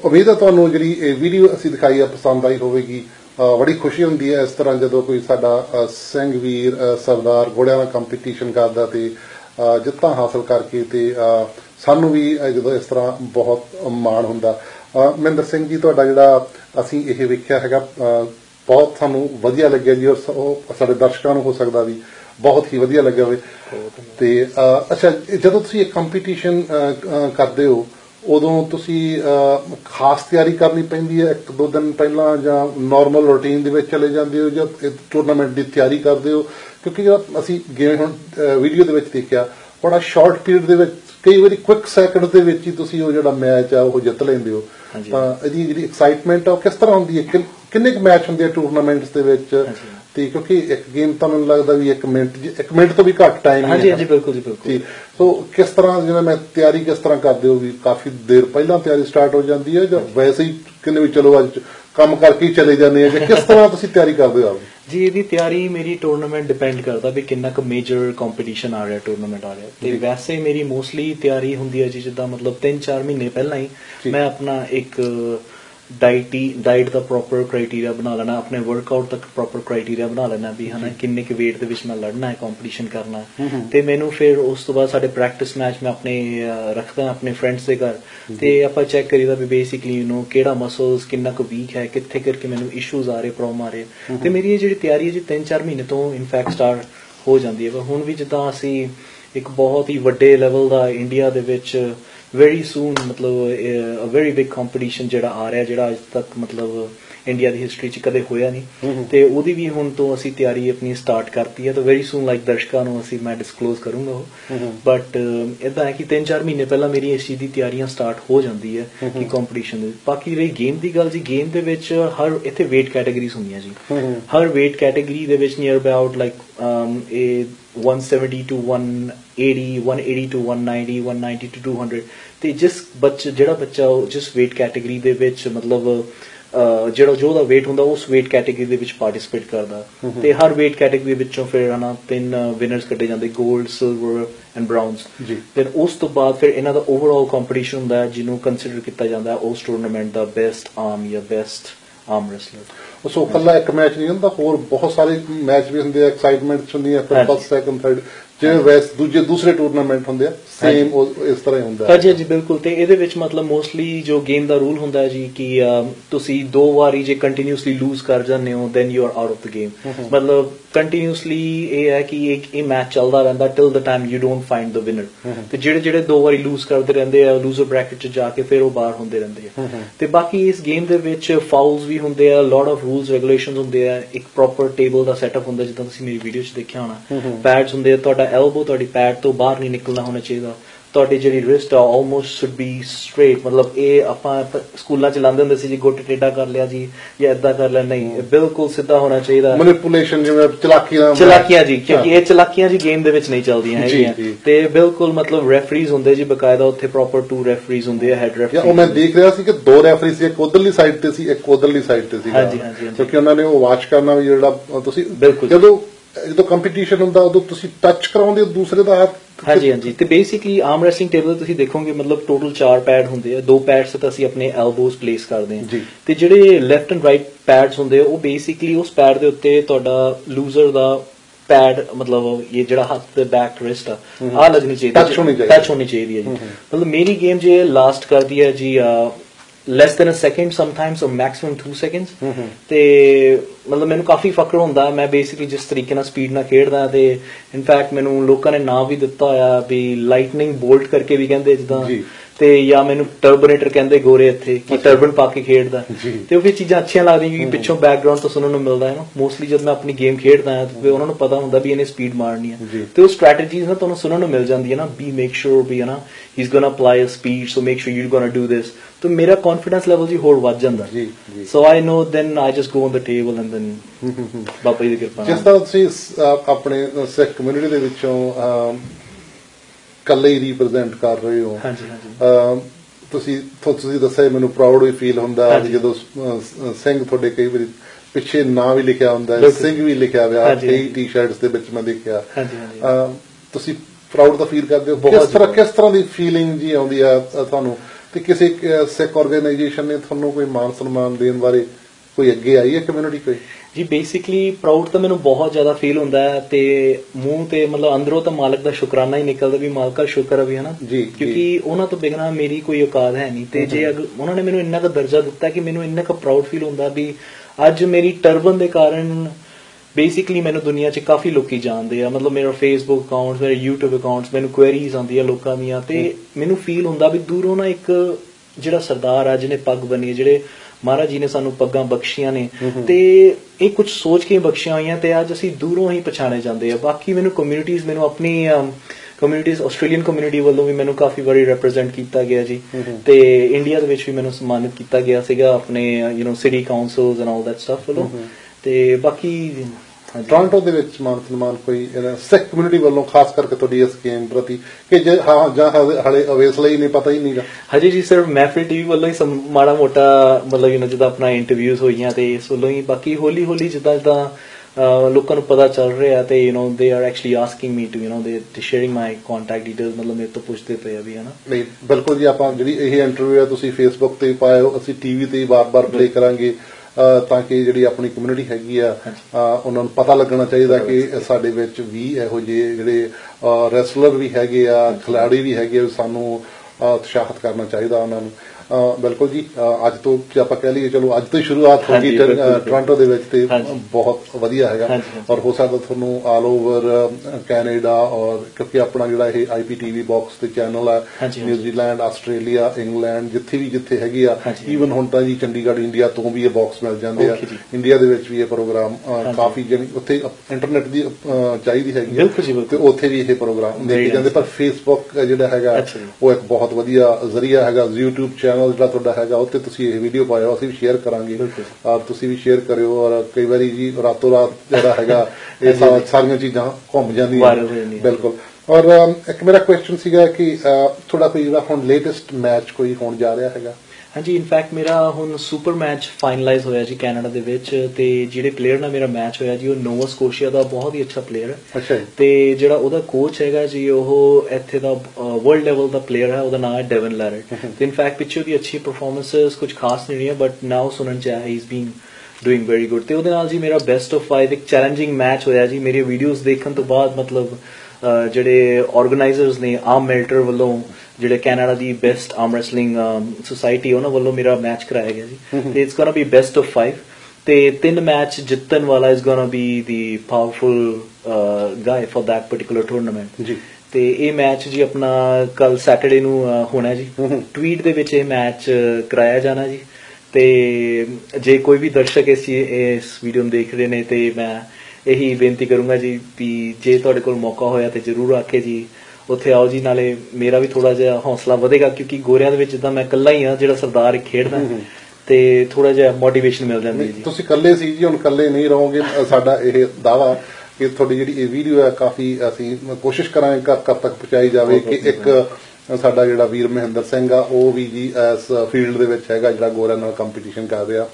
ਉਮੀਦ ਹੈ ਤੁਹਾਨੂੰ ਜਿਹੜੀ ਇਹ ਵੀਡੀਓ ਅਸੀਂ ਦਿਖਾਈ ਹੈ ਪਸੰਦ ਆਈ ਹੋਵੇਗੀ। ਬੜੀ ਖੁਸ਼ੀ ਹੁੰਦੀ ਹੈ ਇਸ ਤਰ੍ਹਾਂ ਜਦੋਂ ਕੋਈ ਸਾਡਾ ਸਿੰਘ ਵੀਰ ਸਰਦਾਰ ਘੋੜਿਆਂ ਦਾ ਕੰਪੀਟੀਸ਼ਨ ਕਰਦਾ ਤੇ ਜਿੱਤਾਂ ਹਾਸਲ ਕਰਕੇ ਤੇ ਸਾਨੂੰ ਵੀ ਜਦੋਂ ਇਸ ਤਰ੍ਹਾਂ ਬਹੁਤ ਮਾਣ ਹੁੰਦਾ। ਮਹਿੰਦਰ ਸਿੰਘ ਜੀ ਤੁਹਾਡਾ ਜਿਹੜਾ ਅਸੀਂ ਇਹ ਵੇਖਿਆ ਹੈਗਾ ਬਹੁਤ ਸਾਨੂੰ ਵਧੀਆ ਲੱਗਿਆ ਜੀ ਔਰ ਸਾਡੇ ਦਰਸ਼ਕਾਂ ਨੂੰ ਹੋ ਸਕਦਾ ਵੀ ਬਹੁਤ ਹੀ ਵਧੀਆ ਲੱਗਿਆ ਹੋਵੇ। ਤੇ ਅੱਛਾ ਜਦੋਂ ਤੁਸੀਂ ਇਹ ਕੰਪੀਟੀਸ਼ਨ ਕਰਦੇ ਹੋ ਉਦੋਂ ਤੁਸੀਂ ਖਾਸ ਤਿਆਰੀ ਕਰਨੀ ਪੈਂਦੀ ਹੈ? ਇੱਕ ਦੋ ਦਿਨ ਪਹਿਲਾਂ ਜਾਂ ਨਾਰਮਲ ਰੁਟੀਨ ਦੇ ਵਿੱਚ ਚਲੇ ਜਾਂਦੇ ਹੋ ਜਾਂ ਟੂਰਨਾਮੈਂਟ ਦੀ ਤਿਆਰੀ ਕਰਦੇ ਹੋ? ਕਿਉਂਕਿ ਜਿਹੜਾ ਅਸੀਂ ਗੇਮ ਹੁਣ ਵੀਡੀਓ ਦੇ ਵਿੱਚ ਦੇਖਿਆ ਬੜਾ ਸ਼ਾਰਟ ਪੀਰੀਅਡ ਦੇ ਵਿੱਚ ਕਈ ਵਾਰੀ ਕੁਇਕ ਸੈਕਿੰਡ ਦੇ ਵਿੱਚ ਹੀ ਤੁਸੀਂ ਉਹ ਜਿਹੜਾ ਮੈਚ ਆ ਉਹ ਜਿੱਤ ਲੈਂਦੇ ਹੋ। ਤਾਂ ਇਹਦੀ ਜਿਹੜੀ ਐਕਸਾਈਟਮੈਂਟ ਆ ਉਹ ਕਿਸ ਤਰ੍ਹਾਂ ਹੁੰਦੀ ਹੈ? ਕਿੰਨ- ਕੁ ਮੈਚ ਹੁੰਦੇ ਆ ਟੂਰਨਾਮੈਂਟਸ ਦੇ ਵਿੱਚ? ਤੇ ਕਿਉਂਕਿ ਇੱਕ ਗੇਮ ਤਾਂ ਮੈਨੂੰ ਲੱਗਦਾ ਵੀ 1 ਮਿੰਟ ਜ- ਇੱਕ ਮਿੰਟ ਤੋਂ ਵੀ ਘੱਟ ਟਾਈਮ ਹਾਂਜੀ ਹਾਂਜੀ ਬਿਲਕੁਲ ਜੀ ਬਿਲਕੁਲ। ਸੋ ਕਿਸ ਤਰ੍ਹਾਂ ਜਿਵੇਂ ਮੈਂ ਤਿਆਰੀ ਕਿਸ ਤਰ੍ਹਾਂ ਕਰਦੇ ਹੋ ਵੀ ਕਾਫੀ ਦੇਰ ਪਹਿਲਾਂ ਤਿਆਰੀ ਸਟਾਰਟ ਹੋ ਜਾਂਦੀ ਹੈ ਜਾਂ ਵੈਸੇ ਹੀ ਕਿੰਨੇ ਵੀ ਚਲੋ ਅੱਜ ਕੰਮ ਕਰਕੇ ਚਲੇ ਜਾਂਦੇ ਆ ਜਾਂ ਕਿਸ ਤਰ੍ਹਾਂ ਤੁਸੀਂ ਤਿਆਰੀ ਕਰਦੇ ਹੋ ਆਪ? ਜੀ ਇਹਦੀ ਤਿਆਰੀ ਮੇਰੀ ਟੂਰਨਾਮੈਂਟ ਡਿਪੈਂਡ ਕਰਦਾ ਵੀ ਕਿੰਨਾ ਕੁ ਮੇਜਰ ਕੰਪੀਟੀਸ਼ਨ ਆ ਰਿਹਾ ਟੂਰਨਾਮੈਂਟ ਆ ਰਿਹਾ। ਤੇ ਵੈਸੇ ਮੇਰੀ ਮੋਸਟਲੀ ਤਿਆਰੀ ਹੁੰਦੀ ਹੈ ਜੀ ਜਿੱਦਾਂ ਮਤਲਬ 3-4 ਮਹੀਨੇ ਪਹਿਲਾਂ ਹੀ। ਮੈਂ ਆਪਣਾ ਇੱਕ ਡਾਈਟੀ ਡਾਈਟ ਦਾ ਪ੍ਰੋਪਰ ਕ੍ਰਾਈਟੇਰੀਆ ਬਣਾ ਲੈਣਾ ਆਪਣੇ ਵਰਕਆਊਟ ਤੱਕ ਪ੍ਰੋਪਰ ਕ੍ਰਾਈਟੇਰੀਆ ਬਣਾ ਲੈਣਾ ਵੀ ਹਨਾ ਕਿੰਨੇ ਕੁ weight ਦੇ ਵਿੱਚ ਮੈਂ ਲੜਨਾ ਹੈ ਕੰਪੀਟੀਸ਼ਨ ਕਰਨਾ ਤੇ ਮੈਨੂੰ ਫਿਰ ਉਸ ਤੋਂ ਬਾਅਦ ਸਾਡੇ ਪ੍ਰੈਕਟਿਸ ਮੈਚ ਮੈਂ ਆਪਣੇ ਰੱਖਦਾ ਆਪਣੇ ਫਰੈਂਡਸ ਦੇ ਘਰ। ਤੇ ਆਪਾਂ ਚੈੱਕ ਕਰੀਦਾ ਵੀ ਬੇਸਿਕਲੀ ਯੂ نو ਕਿਹੜਾ ਮਸਲਸ ਕਿੰਨਾ ਕੁ ਵੀਕ ਹੈ ਕਿੱਥੇ ਕਰਕੇ ਮੈਨੂੰ ਇਸ਼ੂਜ਼ ਆ ਰਹੇ ਪ੍ਰੋਬਲਮ ਆ ਰਹੇ। ਤੇ ਮੇਰੀ ਇਹ ਜਿਹੜੀ ਤਿਆਰੀ ਹੈ ਜੀ 3-4 ਮਹੀਨੇ ਤੋਂ ਇਨਫੈਕਟ ਸਟਾਰਟ ਹੋ ਜਾਂਦੀ ਹੈ। ਪਰ ਹੁਣ ਵੀ ਜਿੱਦਾਂ ਅਸੀਂ ਇੱਕ ਬਹੁਤ ਹੀ ਵੱਡੇ ਲੈਵਲ ਦਾ ਇੰਡੀਆ ਦੇ ਵਿੱਚ ਵੈਰੀ ਸੂਨ ਮਤਲਬ ਅ ਵੈਰੀ ਬਿਗ ਕੰਪੀਟੀਸ਼ਨ ਜਿਹੜਾ ਆ ਰਿਹਾ ਜਿਹੜਾ ਅੱਜ ਤੱਕ ਮਤਲਬ ਇੰਡੀਆ ਦੀ ਹਿਸਟਰੀ 'ਚ ਕਦੇ ਹੋਇਆ ਨਹੀਂ ਤੇ ਉਹਦੀ ਵੀ ਹੁਣ ਤੋਂ ਅਸੀਂ ਤਿਆਰੀ ਆਪਣੀ ਸਟਾਰਟ ਕਰਤੀ ਹੈ ਤਾਂ ਵੈਰੀ ਸੂਨ ਲਾਈਕ ਦਰਸ਼ਕਾਂ ਨੂੰ ਅਸੀਂ ਮੈਂ ਡਿਸਕਲੋਜ਼ ਕਰੂੰਗਾ ਉਹ ਬਟ ਇਦਾਂ ਹੈ ਕਿ 3-4 ਮਹੀਨੇ ਪਹਿਲਾਂ ਮੇਰੀ ਇਸ ਚੀਜ਼ ਦੀ ਤਿਆਰੀਆਂ ਸਟਾਰਟ ਹੋ ਜਾਂਦੀ ਹੈ ਕਿ ਕੰਪੀਟੀਸ਼ਨ ਦੇ ਬਾਕੀ ਰਹੀ ਗੇਮ ਦੀ ਗੱਲ ਜੀ ਗੇਮ ਦੇ ਵਿੱਚ ਹਰ ਇੱਥੇ weight ਕੈਟਾਗਰੀਜ਼ ਹੁੰਦੀਆਂ ਜੀ ਹਰ weight ਕੈਟਾਗਰੀ ਦੇ ਵਿੱਚ ਨੀਅਰ ਅਬਾਊਟ ਲਾਈਕ ਇਹ 170 ਟੂ 180 180 ਟੂ 190 190 ਟੂ 200 ਤੇ ਜਿਸ ਬੱਚ ਜਿਹੜਾ ਬੱਚਾ ਉਹ ਜਿਸ weight ਕੈਟਾਗਰੀ ਦੇ ਵਿੱਚ ਮਤਲਬ ਜਿਹੜਾ ਜੋ ਦਾ weight ਹੁੰਦਾ ਉਸ weight ਕੈਟਾਗਰੀ ਦੇ ਵਿੱਚ ਪਾਰਟਿਸਿਪੇਟ ਕਰਦਾ। ਤੇ ਹਰ weight ਕੈਟਾਗਰੀ ਵਿੱਚੋਂ ਫਿਰ ਹਨਾ ਤਿੰਨ ਵਿਨਰਸ ਕੱਢੇ ਜਾਂਦੇ 골ਡ ਸਿਲਵਰ ਐਂਡ ਬ੍ਰਾਊਨਸ ਜੀ। ਫਿਰ ਉਸ ਤੋਂ ਬਾਅਦ ਫਿਰ ਇਹਨਾਂ ਦਾ ਓਵਰਆਲ ਕੰਪੀਟੀਸ਼ਨ ਹੁੰਦਾ ਜਿਹਨੂੰ ਕੰਸੀਡਰ ਕੀਤਾ ਜਾਂਦਾ ਉਸ ਟੂਰਨਾਮੈਂਟ ਦਾ ਬੈਸਟ ਆਰਮ ਜਾਂ ਬੈਸਟ ਆਰਮ ਰੈਸਲਰ ਸੋ ਕੱਲਾ ਇੱਕ ਮੈਚ ਨਹੀਂ ਹੁੰਦਾ ਹੋਰ ਬਹੁਤ ਸਾਰੇ ਮੈਚ ਵੀ ਹੁੰਦੇ ਆ ਐਕਸਾਈਟਮੈਂਟ ਹੁੰਦੀ ਹੈ ਫਿਰ। ਫਸਟ ਸੈਕੰਡ ਥਰਡ ਜਿਵੇਂ ਵੈਸ ਦੂਜੇ ਦੂਸਰੇ ਟੂਰਨਾਮੈਂਟ ਹੁੰਦੇ ਆ ਸੇਮ ਇਸ ਤਰ੍ਹਾਂ ਹੀ ਹੁੰਦਾ ਹੈ। ਹਾਂਜੀ ਹਾਂਜੀ ਬਿਲਕੁਲ। ਤੇ ਇਹਦੇ ਵਿੱਚ ਮਤਲਬ ਮੋਸਟਲੀ ਜੋ ਗੇਮ ਦਾ ਰੂਲ ਹੁੰਦਾ ਹੈ ਜੀ ਕਿ ਤੁਸੀਂ ਦੋ ਵਾਰੀ ਜੇ ਕੰਟੀਨਿਊਸਲੀ ਲੂਜ਼ ਕਰ ਜਾਂਦੇ ਹੋ then you are out of the game ਮਤਲਬ ਕੰਟੀਨਿਊਸਲੀ ਇਹ ਹੈ ਕਿ ਇਹ ਇਹ ਮੈਚ ਚੱਲਦਾ ਰਹਿੰਦਾ till the time you don't find the winner ਤੇ ਜਿਹੜੇ ਜਿਹੜੇ ਦੋ ਵਾਰੀ ਲੂਜ਼ ਕਰਦੇ ਰਹਿੰਦੇ ਆ ਲੂਜ਼ਰ ਬ੍ਰੈਕਟ ਚ ਜਾ ਕੇ ਫਿਰ ਉਹ ਬਾਹਰ ਹੁੰਦੇ ਰਹਿੰਦੇ ਆ। ਤੇ ਬਾਕੀ ਇਸ ਗੇਮ ਦੇ ਵਿੱਚ ਫਾਉਲਸ ਵੀ ਹੁੰਦੇ ਆ ਲੋਟ ਆਫ ਰੂਲਸ ਰੈਗੂਲੇਸ਼ਨਸ ਹੁੰਦੇ ਆ। ਇੱਕ ਪ੍ਰੋਪਰ ਟੇਬਲ ਦਾ ਸੈਟਅਪ ਹੁੰਦਾ ਜਿੱਦਾਂ ਤੁਸੀਂ ਮੇਰੀ ਵੀਡੀਓ 'ਚ ਦੇਖਿਆ ਹੋਣਾ। ਪੈਡਸ ਹੁੰਦੇ ਆ ਤੁਹਾਡਾ ਐਲਬੋ ਤੁਹਾਡੀ ਪੈਡ ਤੋਂ ਬਾਹਰ ਨਹੀਂ ਨਿਕਲਣਾ ਹੋਣਾ ਚਾਹੀਦਾ। ਤੁਹਾਡੀ ਜਿਹੜੀ ਰਿਸਟ ਆ ਆਲਮੋਸਟ ਸ਼ੁੱਡ ਬੀ ਸਟ੍ਰੇਟ ਮਤਲਬ ਇਹ ਆਪਾਂ ਸਕੂਲਾਂ ਚ ਲਾਉਂਦੇ ਹੁੰਦੇ ਸੀ ਜੀ ਗੋਟੇ ਟੇਡਾ ਕਰ ਲਿਆ ਜੀ ਜਾਂ ਇਦਾਂ ਕਰ ਲਿਆ। ਨਹੀਂ ਬਿਲਕੁਲ ਸਿੱਧਾ ਹੋਣਾ ਚਾਹੀਦਾ। ਮੈਨੀਪੂਲੇਸ਼ਨ ਜਿਵੇਂ ਚਲਾਕੀ ਨਾਲ ਚਲਾਕੀਆਂ ਜੀ ਕਿਉਂਕਿ ਇਹ ਚਲਾਕੀਆਂ ਜੀ ਗੇਮ ਦੇ ਵਿੱਚ ਨਹੀਂ ਚੱਲਦੀਆਂ ਹੈਗੀਆਂ। ਤੇ ਬਿਲਕੁਲ ਮਤਲਬ ਰੈਫਰੀਜ਼ ਹੁੰਦੇ ਜੀ ਬਕਾਇਦਾ ਉੱਥੇ ਪ੍ਰੋਪਰ ਟੂ ਰੈਫਰੀਜ਼ ਹੁੰਦੇ ਆ ਹੈਡ ਜਾਂ ਉਹ ਮੈਂ ਰੈਫਰੀ ਦੇਖ ਰਿਹਾ ਸੀ ਕਿ ਦੋ ਰੈਫਰੀ ਸੀ ਇੱਕ ਉਧਰਲੀ ਸਾਈਡ ਤੇ ਸੀ ਇੱਕ ਉਧਰਲੀ ਸਾਈਡ ਤੇ ਸੀ ਹਾਂਜੀ, ਹਾਂਜੀ। ਕਿਉਂਕਿ ਉਹਨਾਂ ਨੇ ਉਹ ਵਾਚ ਕਰਨਾ ਵੀ ਜਿਹੜਾ ਤੁਸੀਂ ਬਿਲਕੁਲ। ਜਦੋਂ ਜਦੋਂ ਕੰਪੀਟੀਸ਼ਨ ਹੁੰਦਾ ਉਦੋਂ ਤੁਸੀਂ ਟੱਚ ਕਰਾਉਂਦੇ ਹੋ ਦੂਸਰੇ ਦਾ ਹੱਥ ਹਾਂਜੀ ਹਾਂਜੀ। ਤੇ ਬੇਸਿਕਲੀ ਆਰਮ ਰੈਸਲਿੰਗ ਟੇਬਲ ਤੁਸੀਂ ਦੇਖੋਗੇ ਮਤਲਬ ਟੋਟਲ 4 ਪੈਡ ਹੁੰਦੇ ਆ। ਦੋ ਪੈਡਸ ਤੇ ਅਸੀਂ ਆਪਣੇ ਐਲਬੋਸ ਪਲੇਸ ਕਰਦੇ। ਹਾਂ। ਤੇ ਜਿਹੜੇ ਲੈਫਟ ਐਂਡ ਰਾਈਟ ਪੈਡਸ ਹੁੰਦੇ ਆ ਉਹ ਬੇਸਿਕਲੀ ਉਸ ਪੈਡ ਦੇ ਉੱਤੇ ਤੁਹਾਡਾ ਲੂਜ਼ਰ ਦਾ ਪੈਡ ਮਤਲਬ ਇਹ ਜਿਹੜਾ ਹੱਥ ਤੇ ਬੈਕ ਰਿਸਟ ਆ ਆ ਲੱਗਣੀ ਚਾਹੀਦੀ। ਟੱਚ ਹੋਣੀ ਚਾਹੀਦੀ ਹੈ। ਜੀ। ਮਤਲਬ ਮੇਰੀ ਗੇਮ ਜੇ ਲਾਸਟ ਕਰਦੀ ਹੈ ਜੀ less than a second sometimes or maximum 2 seconds ਤੇ ਮਤਲਬ ਮੈਨੂੰ ਕਾਫੀ ਫਕਰ ਹੁੰਦਾ ਮੈਂ ਬੇਸਿਕਲੀ ਜਿਸ ਤਰੀਕੇ ਨਾਲ ਸਪੀਡ ਨਾਲ ਖੇਡਦਾ ਤੇ ਇਨਫੈਕਟ ਮੈਨੂੰ ਲੋਕਾਂ ਨੇ ਨਾਮ ਵੀ ਦਿੱਤਾ ਹੋਇਆ ਵੀ ਲਾਈਟਨਿੰਗ ਬੋਲਟ ਕਰਕੇ ਵੀ ਕਹਿੰਦੇ ਜਿੱਦਾਂ। ਤੇ ਜਾਂ ਮੈਨੂੰ ਟਰਬੋਨੇਟਰ ਕਹਿੰਦੇ ਗੋਰੇ ਇੱਥੇ ਕਿ ਟਰਬਨ ਪਾ ਕੇ ਖੇਡਦਾ। ਤੇ ਉਹ ਵੀ ਚੀਜ਼ਾਂ ਅੱਛੀਆਂ ਲੱਗਦੀਆਂ ਕਿਉਂਕਿ ਪਿੱਛੋਂ ਬੈਕਗ੍ਰਾਉਂਡ ਤੋਂ ਸੁਣਨ ਨੂੰ ਮਿਲਦਾ ਹੈ ਨਾ। ਮੋਸਟਲੀ ਜਦ ਮੈਂ ਆਪਣੀ ਗੇਮ ਖੇਡਦਾ ਹਾਂ ਤੇ ਉਹਨਾਂ ਨੂੰ ਪਤਾ ਹੁੰਦਾ ਵੀ ਇਹਨੇ ਸਪੀਡ ਮਾਰਨੀ ਹੈ। ਤੇ ਉਹ ਸਟ੍ਰੈਟਜੀਜ਼ ਨਾ ਤੁਹਾਨੂੰ ਸੁਣਨ ਨੂੰ ਮਿਲ ਜਾਂਦੀ ਹੈ ਨਾ ਬੀ ਮੇਕ ਸ਼ੋਰ ਵੀ ਹੈ ਨਾ he is gonna apply a speed so make sure you gonna do this ਤਾਂ ਮੇਰਾ ਕੌਨਫੀਡੈਂਸ ਲੈਵਲ ਜੀ ਹੋਰ ਵੱਧ ਜਾਂਦਾ। ਜੀ, ਜੀ। So I know then I just go on the table and then Baba ji ਦੀ ਕਿਰਪਾ ਜਿਸ ਤਰ੍ਹਾਂ ਤੁਸੀਂ ਆਪਣੇ ਸਿੱਖ ਕਮਿਊਨਿਟੀ ਦੇ ਵਿੱਚੋਂ ਇਕੱਲੇ ਹੀ ਰਿਪਰੈਜ਼ੈਂਟ ਕਰ ਰਹੇ ਹੋ ਹਾਂਜੀ ਹਾਂਜੀ ਤੁਸੀਂ ਤੁਸੀਂ ਦੱਸਿਆ ਮੈਨੂੰ ਪ੍ਰਾਊਡ ਵੀ ਫੀਲ ਹੁੰਦਾ। ਜਦੋਂ ਸਿੰਘ ਤੁਹਾਡੇ ਕਈ ਵਾਰੀ ਪਿੱਛੇ ਨਾਂ ਵੀ ਲਿਖਿਆ ਹੁੰਦਾ। ਸਿੰਘ ਵੀ ਲਿਖਿਆ ਹੋਇਆ ਕਈ। ਟੀ-ਸ਼ਰਟਸ ਦੇ ਵਿੱਚ ਮੈਂ ਦੇਖਿਆ ਹਾਂਜੀ, ਤੁਸੀਂ ਪ੍ਰਾਊਡ ਤਾਂ ਫੀਲ ਕਰਦੇ ਹੋ ਬਹੁਤ ਕਿਸ ਤਰ੍ਹਾਂ। ਕਿਸ ਤਰ੍ਹਾਂ ਦੀ ਫੀਲਿੰਗ ਜੀ ਆਉਂਦੀ ਆ ਤੁਹਾਨੂੰ ਤੇ ਕਿਸੇ ਸਿੱਖ ਆਰਗੇਨਾਈਜੇਸ਼ਨ ਨੇ ਤੁਹਾਨੂੰ ਕੋਈ ਮਾਨ ਸਨਮਾਨ ਦੇਣ ਬਾਰੇ ਕੋਈ ਅੱਗੇ ਆਈ ਹੈ ਕਮਿਊਨਿਟੀ ਕੋਈ? ਜੀ ਬੇਸਿਕਲੀ ਪ੍ਰਾਊਡ ਤਾਂ ਮੈਨੂੰ ਬਹੁਤ ਜ਼ਿਆਦਾ ਫੀਲ ਹੁੰਦਾ ਹੈ ਤੇ ਮੂੰਹ ਤੇ ਮਤਲਬ ਅੰਦਰੋਂ ਤਾਂ ਮਾਲਕ ਦਾ ਸ਼ੁਕਰਾਨਾ ਹੀ ਨਿਕਲਦਾ ਵੀ ਮਾਲਕਾ ਸ਼ੁਕਰ ਹੈ ਵੀ ਹਨਾ। ਜੀ, ਕਿਉਂਕਿ ਉਹਨਾਂ ਤੋਂ ਬਿਗਨਾ ਮੇਰੀ ਕੋਈ ਔਕਾਤ ਹੈ ਨਹੀਂ। ਤੇ ਜੇ ਉਹਨਾਂ ਨੇ ਮੈਨੂੰ ਇੰਨਾ ਕੁ ਦਰਜਾ ਦਿੱਤਾ ਕਿ ਮੈਨੂੰ ਇੰਨਾ ਕੁ ਪ੍ਰਾਊਡ ਫੀਲ ਹੁੰਦਾ ਵੀ ਅੱਜ ਮੇਰੀ ਟਰਬਨ ਦੇ ਕਾਰਨ ਬੇਸਿਕਲੀ ਮੈਨੂੰ ਦੁਨੀਆ 'ਚ ਕਾਫੀ ਲੋਕੀ ਜਾਣਦੇ ਆ। ਮਤਲਬ ਮੇਰਾ ਫੇਸਬੁੱਕ ਅਕਾਊਂਟ ਮੇਰੇ YouTube ਅਕਾਊਂਟਸ ਮੈਨੂੰ ਕੁਐਰੀਜ਼ ਆਉਂਦੀਆਂ ਲੋਕਾਂ ਦੀਆਂ ਤੇ ਮੈਨੂੰ ਫੀਲ ਹੁੰਦਾ ਵੀ ਦੂਰੋਂ ਨਾ ਇੱਕ ਜਿਹੜਾ ਸਰਦਾਰ ਆ ਜਿਹਨੇ ਪੱਗ ਬੰਨੀ ਹੈ ਜਿਹੜੇ ਮਹਾਰਾਜ ਜੀ ਨੇ ਸਾਨੂੰ ਪੱਗਾਂ ਬਖਸ਼ੀਆਂ ਨੇ ਤੇ ਇਹ ਕੁਝ ਸੋਚ ਕੇ ਬਖਸ਼ੀਆਂ ਹੋਈਆਂ ਤੇ ਅੱਜ ਅਸੀਂ ਦੂਰੋਂ ਹੀ ਪਛਾਣੇ ਜਾਂਦੇ ਆ। ਬਾਕੀ ਮੈਨੂੰ ਕਮਿਊਨਿਟੀਜ਼ ਮੈਨੂੰ ਆਪਣੀ ਕਮਿਊਨਿਟੀਜ਼ ਆਸਟ੍ਰੇਲੀਅਨ ਕਮਿਊਨਿਟੀ ਵੱਲੋਂ ਵੀ ਮੈਨੂੰ ਕਾਫੀ ਵਾਰੀ ਰਿਪਰੈਜ਼ੈਂਟ ਕੀਤਾ ਗਿਆ ਜੀ। ਤੇ ਇੰਡੀਆ ਦੇ ਵਿੱਚ ਵੀ ਮੈਨੂੰ ਸਨਮਾਨਿਤ ਕੀਤਾ ਗਿਆ ਸੀਗਾ ਆਪਣੇ you know city councils and all that stuff ਵੱਲੋਂ। ਤੇ ਬਾਕੀ ਟੋਰਾਂਟੋ ਦੇ ਵਿੱਚ ਮਾਨ ਸਨਮਾਨ ਕੋਈ ਇਹਨਾਂ ਸਿੱਖ ਕਮਿਊਨਿਟੀ ਵੱਲੋਂ ਖਾਸ ਕਰਕੇ ਤੁਹਾਡੀ ਇਸ ਗੇਮ ਪ੍ਰਤੀ ਕਿ ਜੇ ਹਾਂ ਜਾਂ ਹਲੇ- ਹਲੇ ਅਵੇਸ ਲਈ ਨਹੀਂ ਪਤਾ ਹੀ ਨਹੀਂਗਾ ਹਜੇ ਜੀ ਸਿਰਫ ਮਹਿਫਿਲ ਟੀਵੀ ਵੱਲੋਂ ਹੀ ਸਮ- ਮਾੜਾ ਮੋਟਾ ਮਤਲਬ ਯੂ نو ਜਿੱਦਾਂ ਆਪਣਾ ਇੰਟਰਵਿਊਜ਼ ਹੋਈਆਂ ਤੇ ਇਸ ਵੱਲੋਂ ਹੀ ਬਾਕੀ ਹੌਲੀ ਹੌਲੀ ਜਿੱਦਾਂ ਜਿੱਦਾਂ ਅਹ, ਲੋਕਾਂ ਨੂੰ ਪਤਾ ਚੱਲ ਰਿਹਾ ਤੇ you know they are actually asking me to you know they sharing my contact details ਮਤਲਬ ਮੇਰੇ ਤੋਂ ਪੁੱਛਦੇ ਪਏ ਆ ਵੀ ਹਨਾ ਨਹੀਂ ਬਿਲਕੁਲ ਜੀ ਆਪਾਂ ਜਿਹੜੀ ਇਹ ਇੰਟਰਵਿਊ ਹੈ ਤੁਸੀਂ ਫੇਸਬੁੱਕ ਤੇ ਪਾਏ ਹੋ ਅਸੀਂ ਟੀਵੀ ਤੇ ਬਾਰ-ਬਾਰ ਪਲੇ ਕਰਾਂਗੇ ਅਹ ਤਾਂ ਕਿ ਜਿਹੜੀ ਆਪਣੀ ਕਮਿਊਨਿਟੀ ਹੈਗੀ ਆ ਉਹਨਾਂ ਨੂੰ ਪਤਾ ਲੱਗਣਾ ਚਾਹੀਦਾ ਕਿ ਸਾਡੇ ਵਿੱਚ ਵੀ ਇਹੋ ਜਿਹੇ ਜਿਹੜੇ ਰੈਸਲਰ ਵੀ ਹੈਗੇ ਆ ਖਿਡਾਰੀ ਵੀ ਹੈਗੇ ਆ, ਸਾਨੂੰ ਉਤਸ਼ਾਹਿਤ ਕਰਨਾ ਚਾਹੀਦਾ ਉਹਨਾਂ ਨੂੰ। ਬਿਲਕੁਲ ਜੀ ਅੱਜ ਤੋਂ ਜੇ ਆਪਾਂ ਕਹਿ ਲਈਏ ਚਲੋ ਅੱਜ ਤੋਂ ਹੀ ਸ਼ੁਰੂਆਤ ਹੋ ਗਈ ਟੋਰਾਂਟੋ ਦੇ ਵਿੱਚ ਤੇ। ਬਹੁਤ ਵਧੀਆ ਹੈਗਾ। ਔਰ ਹੋ ਸਕਦਾ ਤੁਹਾਨੂੰ ਆਲ ਓਵਰ ਕੈਨੇਡਾ ਔਰ ਕਿਉਂਕਿ ਆਪਣਾ ਜਿਹੜਾ ਇਹ ਆਈਪੀਟੀਵੀ ਬਾਕਸ ਤੇ ਚੈਨਲ ਆ। ਨਿਊਜ਼ੀਲੈਂਡ ਆਸਟ੍ਰੇਲੀਆ ਇੰਗਲੈਂਡ ਜਿੱਥੇ ਵੀ ਜਿੱਥੇ ਹੈਗੀ ਆ। ਈਵਨ ਹੁਣ ਤਾਂ ਜੀ ਚੰਡੀਗੜ੍ਹ ਇੰਡੀਆ ਤੋਂ ਵੀ ਇਹ ਬਾਕਸ ਮਿਲ ਜਾਂਦੇ ਆ। ਇੰਡੀਆ ਦੇ ਵਿੱਚ ਵੀ ਇਹ ਪ੍ਰੋਗਰਾਮ ਕਾਫੀ ਜਣੀ ਉੱਥੇ ਇੰਟਰਨੈਟ ਦੀ ਚਾਹੀਦੀ ਹੈਗੀ। ਤੇ ਉੱਥੇ ਵੀ ਇਹ ਪ੍ਰੋਗਰਾਮ ਦੇਖੇ ਜਾਂਦੇ. ਪਰ ਫੇਸਬੁੱਕ ਜਿਹੜਾ ਹੈਗਾ। ਉਹ ਇੱਕ ਬਹੁਤ ਵਧੀਆ ਜ਼ਰੀਆ ਹੈਗਾ YouTube ਚੈਨਲ ਜਿਹੜਾ ਤੁਹਾਡਾ ਹੈਗਾ ਉੱਤੇ ਤੁਸੀਂ ਇਹ ਵੀਡੀਓ ਪਾਇਓ ਅਸੀਂ ਵੀ ਸ਼ੇਅਰ ਕਰਾਂਗੇ। ਔਰ ਤੁਸੀਂ ਵੀ ਸ਼ੇਅਰ ਕਰਿਓ ਔਰ ਕਈ ਵਾਰੀ ਜੀ ਰਾਤੋਂ ਰਾਤ ਜਿਹੜਾ ਹੈਗਾ ਇਹ ਸਾਰੀਆਂ ਚੀਜ਼ਾਂ ਘੁੰਮ ਜਾਂਦੀਆਂ। ਬਿਲਕੁਲ। ਔਰ ਇੱਕ ਮੇਰਾ ਕੁਐਸਚਨ ਸੀਗਾ ਕਿ ਥੋੜਾ ਕੋਈ ਜਿਹੜਾ ਹੁਣ ਲੇਟੈਸਟ ਮੈਚ ਕੋਈ ਹੋਣ ਜਾ ਰਿਹਾ ਹੈਗਾ? ਹਾਂਜੀ ਇਨਫੈਕਟ ਮੇਰਾ ਹੁਣ ਸੁਪਰ ਮੈਚ ਫਾਈਨਲਾਈਜ਼ ਹੋਇਆ ਜੀ ਕੈਨੇਡਾ ਦੇ ਵਿੱਚ ਤੇ ਜਿਹੜੇ ਪਲੇਅਰ ਨਾਲ ਮੇਰਾ ਮੈਚ ਹੋਇਆ ਜੀ ਉਹ ਨੋਵਾ ਸਕੋਸ਼ੀਆ ਦਾ ਬਹੁਤ ਹੀ ਅੱਛਾ ਪਲੇਅਰ ਹੈ। ਅੱਛਾ ਤੇ ਜਿਹੜਾ ਉਹਦਾ ਕੋਚ ਹੈਗਾ ਜੀ ਉਹ ਇੱਥੇ ਦਾ ਵਰਲਡ ਲੈਵਲ ਦਾ ਪਲੇਅਰ ਹੈ ਉਹਦਾ ਨਾਮ ਹੈ ਡੈਵਨ ਲੈਰਟ ਤੇ ਇਨਫੈਕਟ ਪਿੱਛੇ ਉਹਦੀ ਅੱਛੀ ਪਰਫਾਰਮੈਂਸਸ ਕੁਝ ਖਾਸ ਨਹੀਂ ਰਹੀਆਂ ਬਟ ਨਾਓ ਸੁਣਨ ਚ ਆਇਆ he is been doing very good ਤੇ ਉਹਦੇ ਨਾਲ ਜੀ ਮੇਰਾ ਬੈਸਟ ਆਫ 5 ਇੱਕ ਚੈਲੰਜਿੰਗ ਮੈਚ ਹੋਇਆ ਜੀ ਮੇਰੀ ਵੀਡੀਓਜ਼ ਦੇਖਣ ਤੋਂ ਬਾਅਦ ਮਤਲਬ ਜਿਹੜੇ ਆਰਗੇਨਾਈਜ਼ਰਸ ਨੇ ਆਮ ਮੈਲਟਰ ਵੱਲੋਂ ਜਿਹੜੇ ਕੈਨੇਡਾ ਦੀ ਬੈਸਟ ਆਮ ਰੈਸਲਿੰਗ ਸੁਸਾਇਟੀ ਉਹਨਾਂ ਵੱਲੋਂ ਮੇਰਾ ਮੈਚ ਕਰਾਇਆ ਗਿਆ ਜੀ। ਤੇ it's gonna be best of 5 ਤੇ ਤਿੰਨ ਮੈਚ ਜਿੱਤਣ ਵਾਲਾ is gonna be the powerful guy for that particular tournament ਜੀ। ਤੇ ਇਹ ਮੈਚ ਜੀ ਆਪਣਾ ਕੱਲ ਸੈਟਰਡੇ ਨੂੰ ਹੋਣਾ ਜੀ। ਟਵੀਟ ਦੇ ਵਿੱਚ ਇਹ ਮੈਚ ਕਰਾਇਆ ਜਾਣਾ ਜੀ। ਤੇ ਜੇ ਕੋਈ ਵੀ ਦਰਸ਼ਕ ਇਸ ਇਸ ਵੀਡੀਓ ਨੂੰ ਦੇਖ ਰਹੇ ਨੇ ਤੇ ਮੈਂ ਇਹੀ ਬੇਨਤੀ ਕਰੂੰਗਾ ਜੀ ਵੀ ਜੇ ਤੁਹਾਡੇ ਕੋਲ ਮੌਕਾ ਹੋਇਆ ਤੇ ਜਰੂਰ ਆ ਕੇ ਜੀ। ਉੱਥੇ ਆਓ ਜੀ ਨਾਲੇ ਮੇਰਾ ਵੀ ਥੋੜਾ ਜਿਹਾ ਹੌਸਲਾ ਵਧੇਗਾ ਕਿਉਂਕਿ ਗੋਰਿਆਂ ਦੇ ਵਿੱਚ ਜਿੱਦਾਂ ਮੈਂ ਇਕੱਲਾ ਹੀ ਆ ਜਿਹੜਾ ਸਰਦਾਰ ਖੇਡਦਾ। ਤੇ ਥੋੜਾ ਜਿਹਾ ਮੋਟੀਵੇਸ਼ਨ ਮਿਲ ਜਾਂਦੀ ਜੀ। ਤੁਸੀਂ ਇਕੱਲੇ ਸੀ ਜੀ ਹੁਣ ਇਕੱਲੇ ਨਹੀਂ ਰਹੋਗੇ। ਸਾਡਾ ਇਹ ਦਾਵਾ ਕਿ ਤੁਹਾਡੀ ਜਿਹੜੀ ਇਹ ਵੀਡੀਓ ਹੈ ਕਾਫੀ ਅਸੀਂ ਕੋਸ਼ਿਸ਼ ਕਰਾਂਗੇ ਘਰ ਘਰ ਤੱਕ ਪਹੁੰਚਾਈ ਜਾਵੇ ਕਿ ਇੱਕ ਸਾਡਾ ਜਿਹੜਾ ਵੀਰ ਮਹਿੰਦਰ ਸਿੰਘ ਆ ਉਹ ਵੀ ਜੀ ਇਸ ਫੀਲਡ ਦੇ ਵਿੱਚ ਹੈਗਾ ਜਿਹੜਾ ਗੋਰਿਆਂ ਨਾਲ ਕੰਪੀਟੀਸ਼ਨ ਕਰ ਰਿਹਾ।